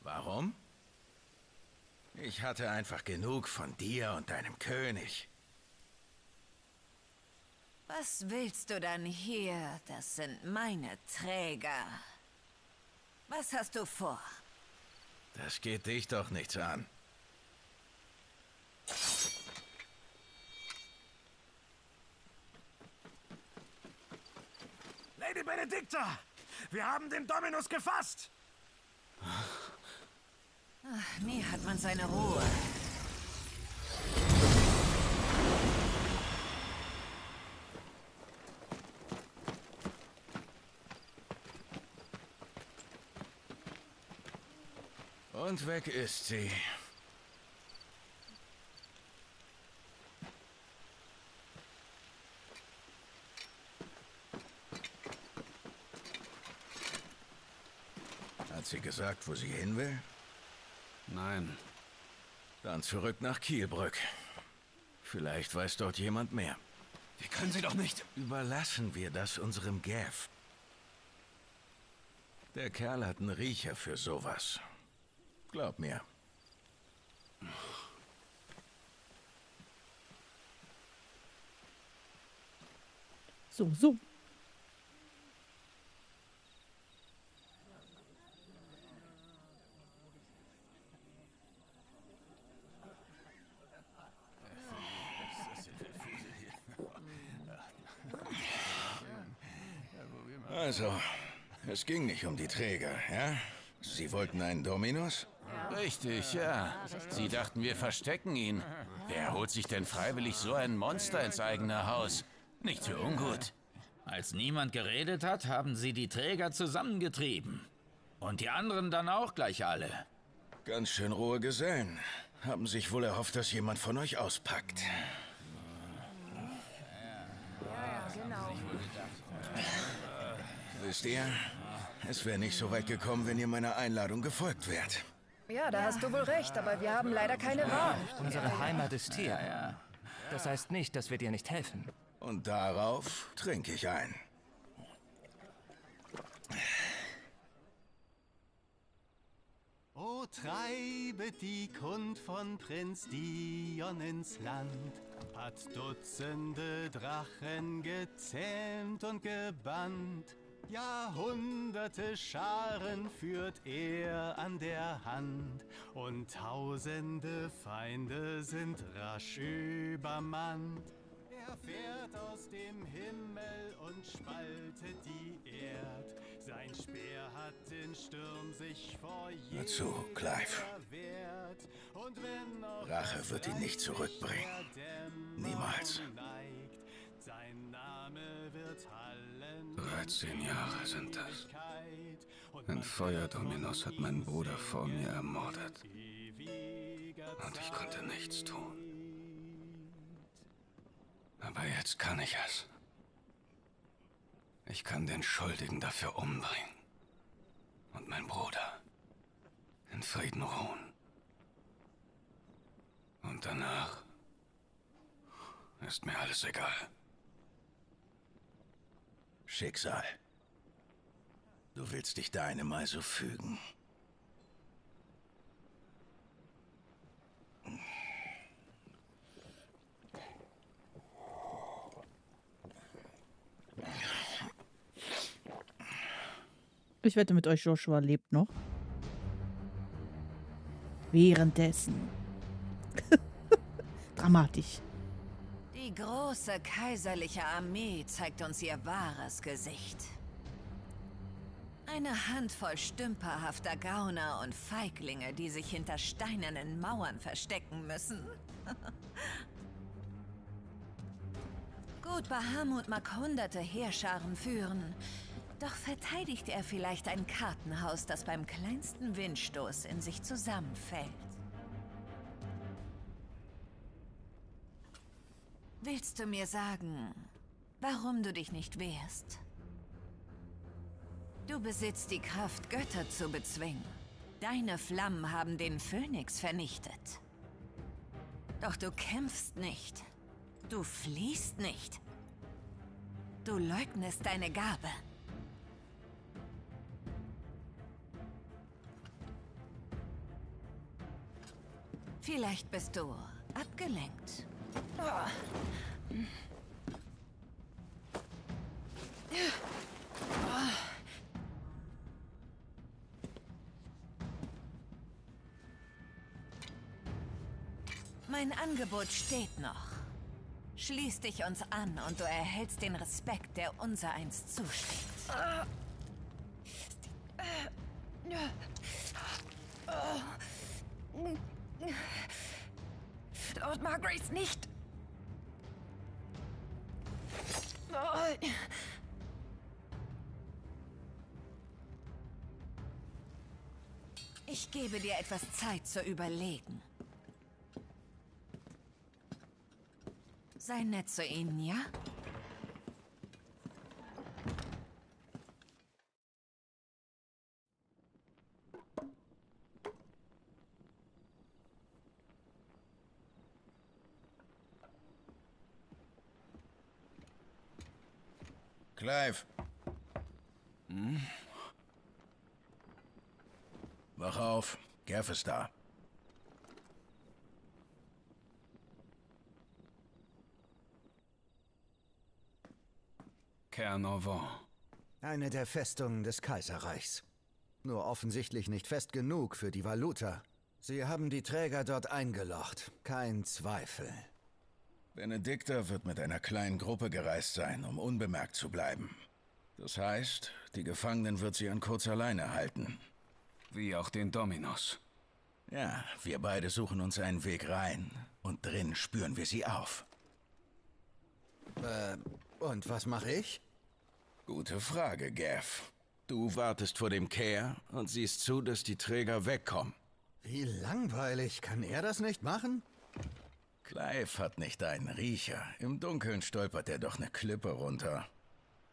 Warum? Ich hatte einfach genug von dir und deinem König. Was willst du dann hier? Das sind meine Träger. Was hast du vor? Das geht dich doch nichts an. Lady Benedicta! Wir haben den Dominus gefasst! Ach, nie hat man seine Ruhe. Und weg ist sie. Sie gesagt, wo sie hin will? Nein. Dann zurück nach Kielbrück. Vielleicht weiß dort jemand mehr. Wir können sie doch nicht. Überlassen wir das unserem Gav. Der Kerl hat einen Riecher für sowas. Glaub mir. So, so. Also, es ging nicht um die Träger, ja? Sie wollten einen Dominus? Richtig, ja. Sie dachten, wir verstecken ihn. Wer holt sich denn freiwillig so ein Monster ins eigene Haus? Nicht für ungut. Als niemand geredet hat, haben sie die Träger zusammengetrieben. Und die anderen dann auch gleich alle. Ganz schön rohe Gesellen. Haben sich wohl erhofft, dass jemand von euch auspackt. Wisst ihr, es wäre nicht so weit gekommen, wenn ihr meiner Einladung gefolgt wärt. Ja, da hast du wohl recht, aber wir haben leider keine Wahl. Unsere Heimat ist hier. Das heißt nicht, dass wir dir nicht helfen. Und darauf trinke ich ein. O treibe die Kund von Prinz Dion ins Land, hat Dutzende Drachen gezähmt und gebannt. Jahrhunderte Scharen führt er an der Hand und tausende Feinde sind rasch übermannt. Er fährt aus dem Himmel und spaltet die Erd. Sein Speer hat den Sturm sich vor Hör zu, Clive. Wert. Und wenn noch Rache wird ihn nicht zurückbringen. Niemals. neigt, sein Name wird hallen. 13 Jahre sind das. Ein Feuerdominus hat meinen Bruder vor mir ermordet. Und ich konnte nichts tun. Aber jetzt kann ich es. Ich kann den Schuldigen dafür umbringen. Und mein Bruder in Frieden ruhen. Und danach ist mir alles egal. Schicksal. Du willst dich deinem mal so fügen. Ich wette mit euch, Joshua lebt noch. Währenddessen. Dramatisch. Die große kaiserliche Armee zeigt uns ihr wahres Gesicht. Eine Handvoll stümperhafter Gauner und Feiglinge, die sich hinter steinernen Mauern verstecken müssen. Gut, Bahamut mag hunderte Heerscharen führen, doch verteidigt er vielleicht ein Kartenhaus, das beim kleinsten Windstoß in sich zusammenfällt. Willst du mir sagen, warum du dich nicht wehrst? Du besitzt die Kraft, Götter zu bezwingen. Deine Flammen haben den Phönix vernichtet. Doch du kämpfst nicht. Du fliehst nicht. Du leugnest deine Gabe. Vielleicht bist du abgelenkt. Mein Angebot steht noch. Schließ dich uns an und du erhältst den Respekt, der unser einst zusteht. Lord Margraves nicht. Ich gebe dir etwas Zeit zu überlegen. Sei nett zu ihnen, ja? Clive. Hm? Wach auf. Gaff ist da. Caernarvon. Eine der Festungen des Kaiserreichs. Nur offensichtlich nicht fest genug für die Valuta. Sie haben die Träger dort eingelocht. Kein Zweifel. Benedikta wird mit einer kleinen Gruppe gereist sein, um unbemerkt zu bleiben. Das heißt, die Gefangenen wird sie an kurz alleine halten. Wie auch den Dominos. Ja, wir beide suchen uns einen Weg rein. Und drin spüren wir sie auf. Äh, und was mache ich? Gute Frage, Gav. Du wartest vor dem Care und siehst zu, dass die Träger wegkommen. Wie langweilig. Kann er das nicht machen? Clive hat nicht einen Riecher. Im Dunkeln stolpert er doch eine Klippe runter.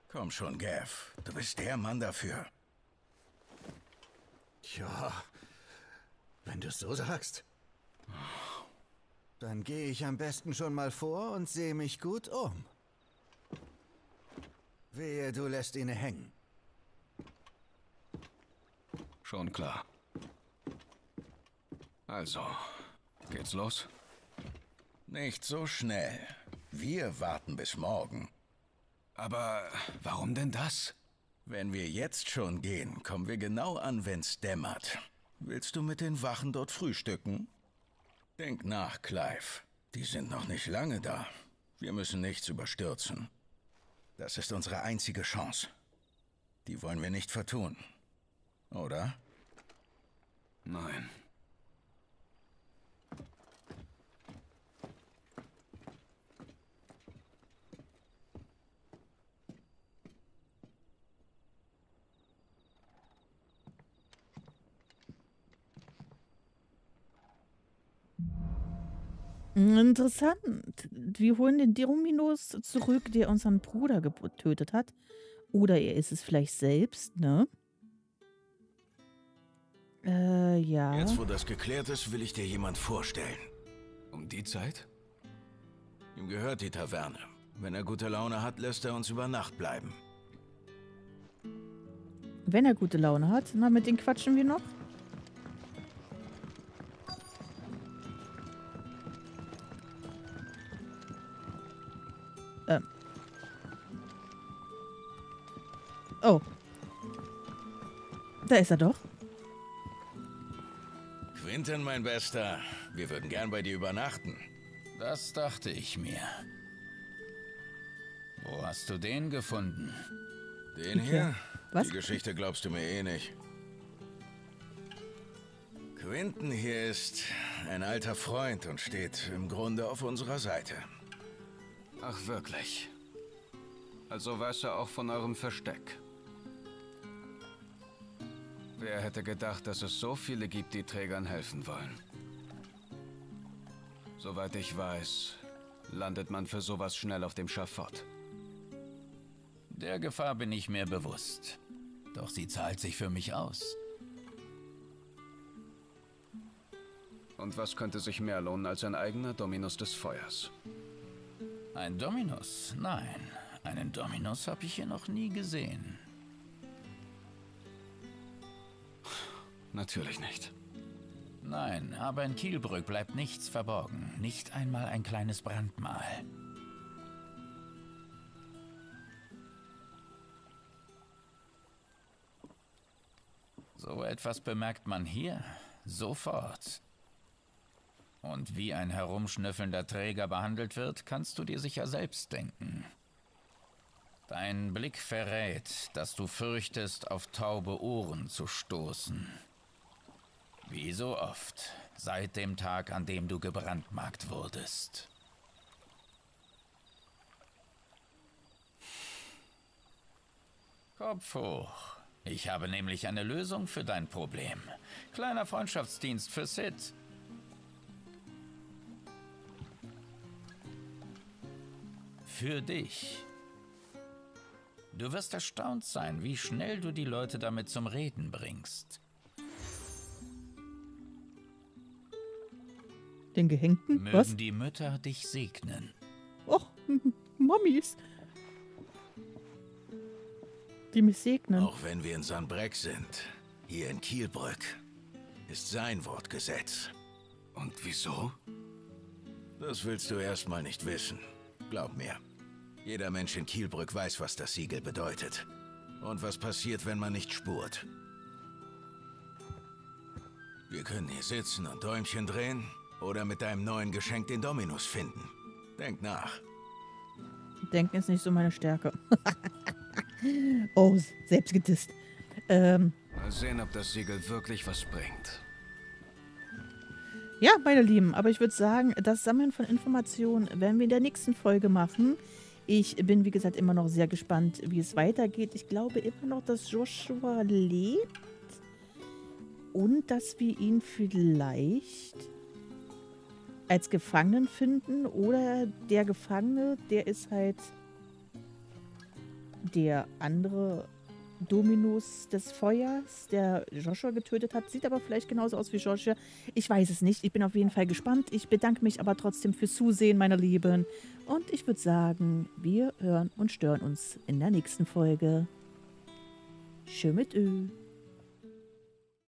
Komm schon, Gav. Du bist der Mann dafür. Tja, wenn du es so sagst. Dann gehe ich am besten schon mal vor und sehe mich gut um. Wehe, du lässt ihn hängen. Schon klar. Also, geht's los? Nicht so schnell. Wir warten bis morgen. Aber warum denn das? Wenn wir jetzt schon gehen, kommen wir genau an, wenn's dämmert. Willst du mit den Wachen dort frühstücken? Denk nach, Clive. Die sind noch nicht lange da. Wir müssen nichts überstürzen. Das ist unsere einzige Chance. Die wollen wir nicht vertun. Oder? Nein. Interessant. Wir holen den Deruminus zurück, der unseren Bruder getötet hat. Oder er ist es vielleicht selbst, ne? Äh, ja. Jetzt, wo das geklärt ist, will ich dir jemand vorstellen. Um die Zeit? Ihm gehört die Taverne. Wenn er gute Laune hat, lässt er uns über Nacht bleiben. Wenn er gute Laune hat, na, mit dem quatschen wir noch. Oh. Da ist er doch. Quinton, mein Bester, wir würden gern bei dir übernachten. Das dachte ich mir. Wo hast du den gefunden? Den hier? Was? Die Geschichte glaubst du mir eh nicht. Quinton hier ist ein alter Freund und steht im Grunde auf unserer Seite. Ach wirklich? Also weiß er auch von eurem Versteck. Wer hätte gedacht, dass es so viele gibt, die Trägern helfen wollen? Soweit ich weiß, landet man für sowas schnell auf dem Schafott. Der Gefahr bin ich mir bewusst. Doch sie zahlt sich für mich aus. Und was könnte sich mehr lohnen als ein eigener Dominus des Feuers? Ein Dominus? Nein, einen Dominus habe ich hier noch nie gesehen. Natürlich nicht. Nein, aber in Kielbrück bleibt nichts verborgen. Nicht einmal ein kleines Brandmal. So etwas bemerkt man hier sofort. Und wie ein herumschnüffelnder Träger behandelt wird, kannst du dir sicher selbst denken. Dein Blick verrät, dass du fürchtest, auf taube Ohren zu stoßen. Wie so oft, seit dem Tag, an dem du gebrandmarkt wurdest. Kopf hoch. Ich habe nämlich eine Lösung für dein Problem. Kleiner Freundschaftsdienst für Sid. Für dich. Du wirst erstaunt sein, wie schnell du die Leute damit zum Reden bringst. Den Gehängten? Mögen Was? die Mütter dich segnen. Och, Mommies. Die mich segnen. Auch wenn wir in Sandbreck sind, hier in Kielbrück, ist sein Wort Gesetz. Und wieso? Das willst du erstmal nicht wissen. Glaub mir. Jeder Mensch in Kielbrück weiß, was das Siegel bedeutet. Und was passiert, wenn man nicht spurt. Wir können hier sitzen und Däumchen drehen oder mit deinem neuen Geschenk den Dominus finden. Denk nach. Denken ist nicht so meine Stärke. oh, selbst gedisst. Ähm, Mal sehen, ob das Siegel wirklich was bringt. Ja, meine Lieben, aber ich würde sagen, das Sammeln von Informationen werden wir in der nächsten Folge machen. Ich bin, wie gesagt, immer noch sehr gespannt, wie es weitergeht. Ich glaube immer noch, dass Joshua lebt und dass wir ihn vielleicht als Gefangenen finden oder der Gefangene, der ist halt der andere Dominus des Feuers, der Joshua getötet hat. Sieht aber vielleicht genauso aus wie Joshua. Ich weiß es nicht. Ich bin auf jeden Fall gespannt. Ich bedanke mich aber trotzdem fürs Zusehen, meine Lieben. Und ich würde sagen, wir hören und stören uns in der nächsten Folge. Tschö mit Ö.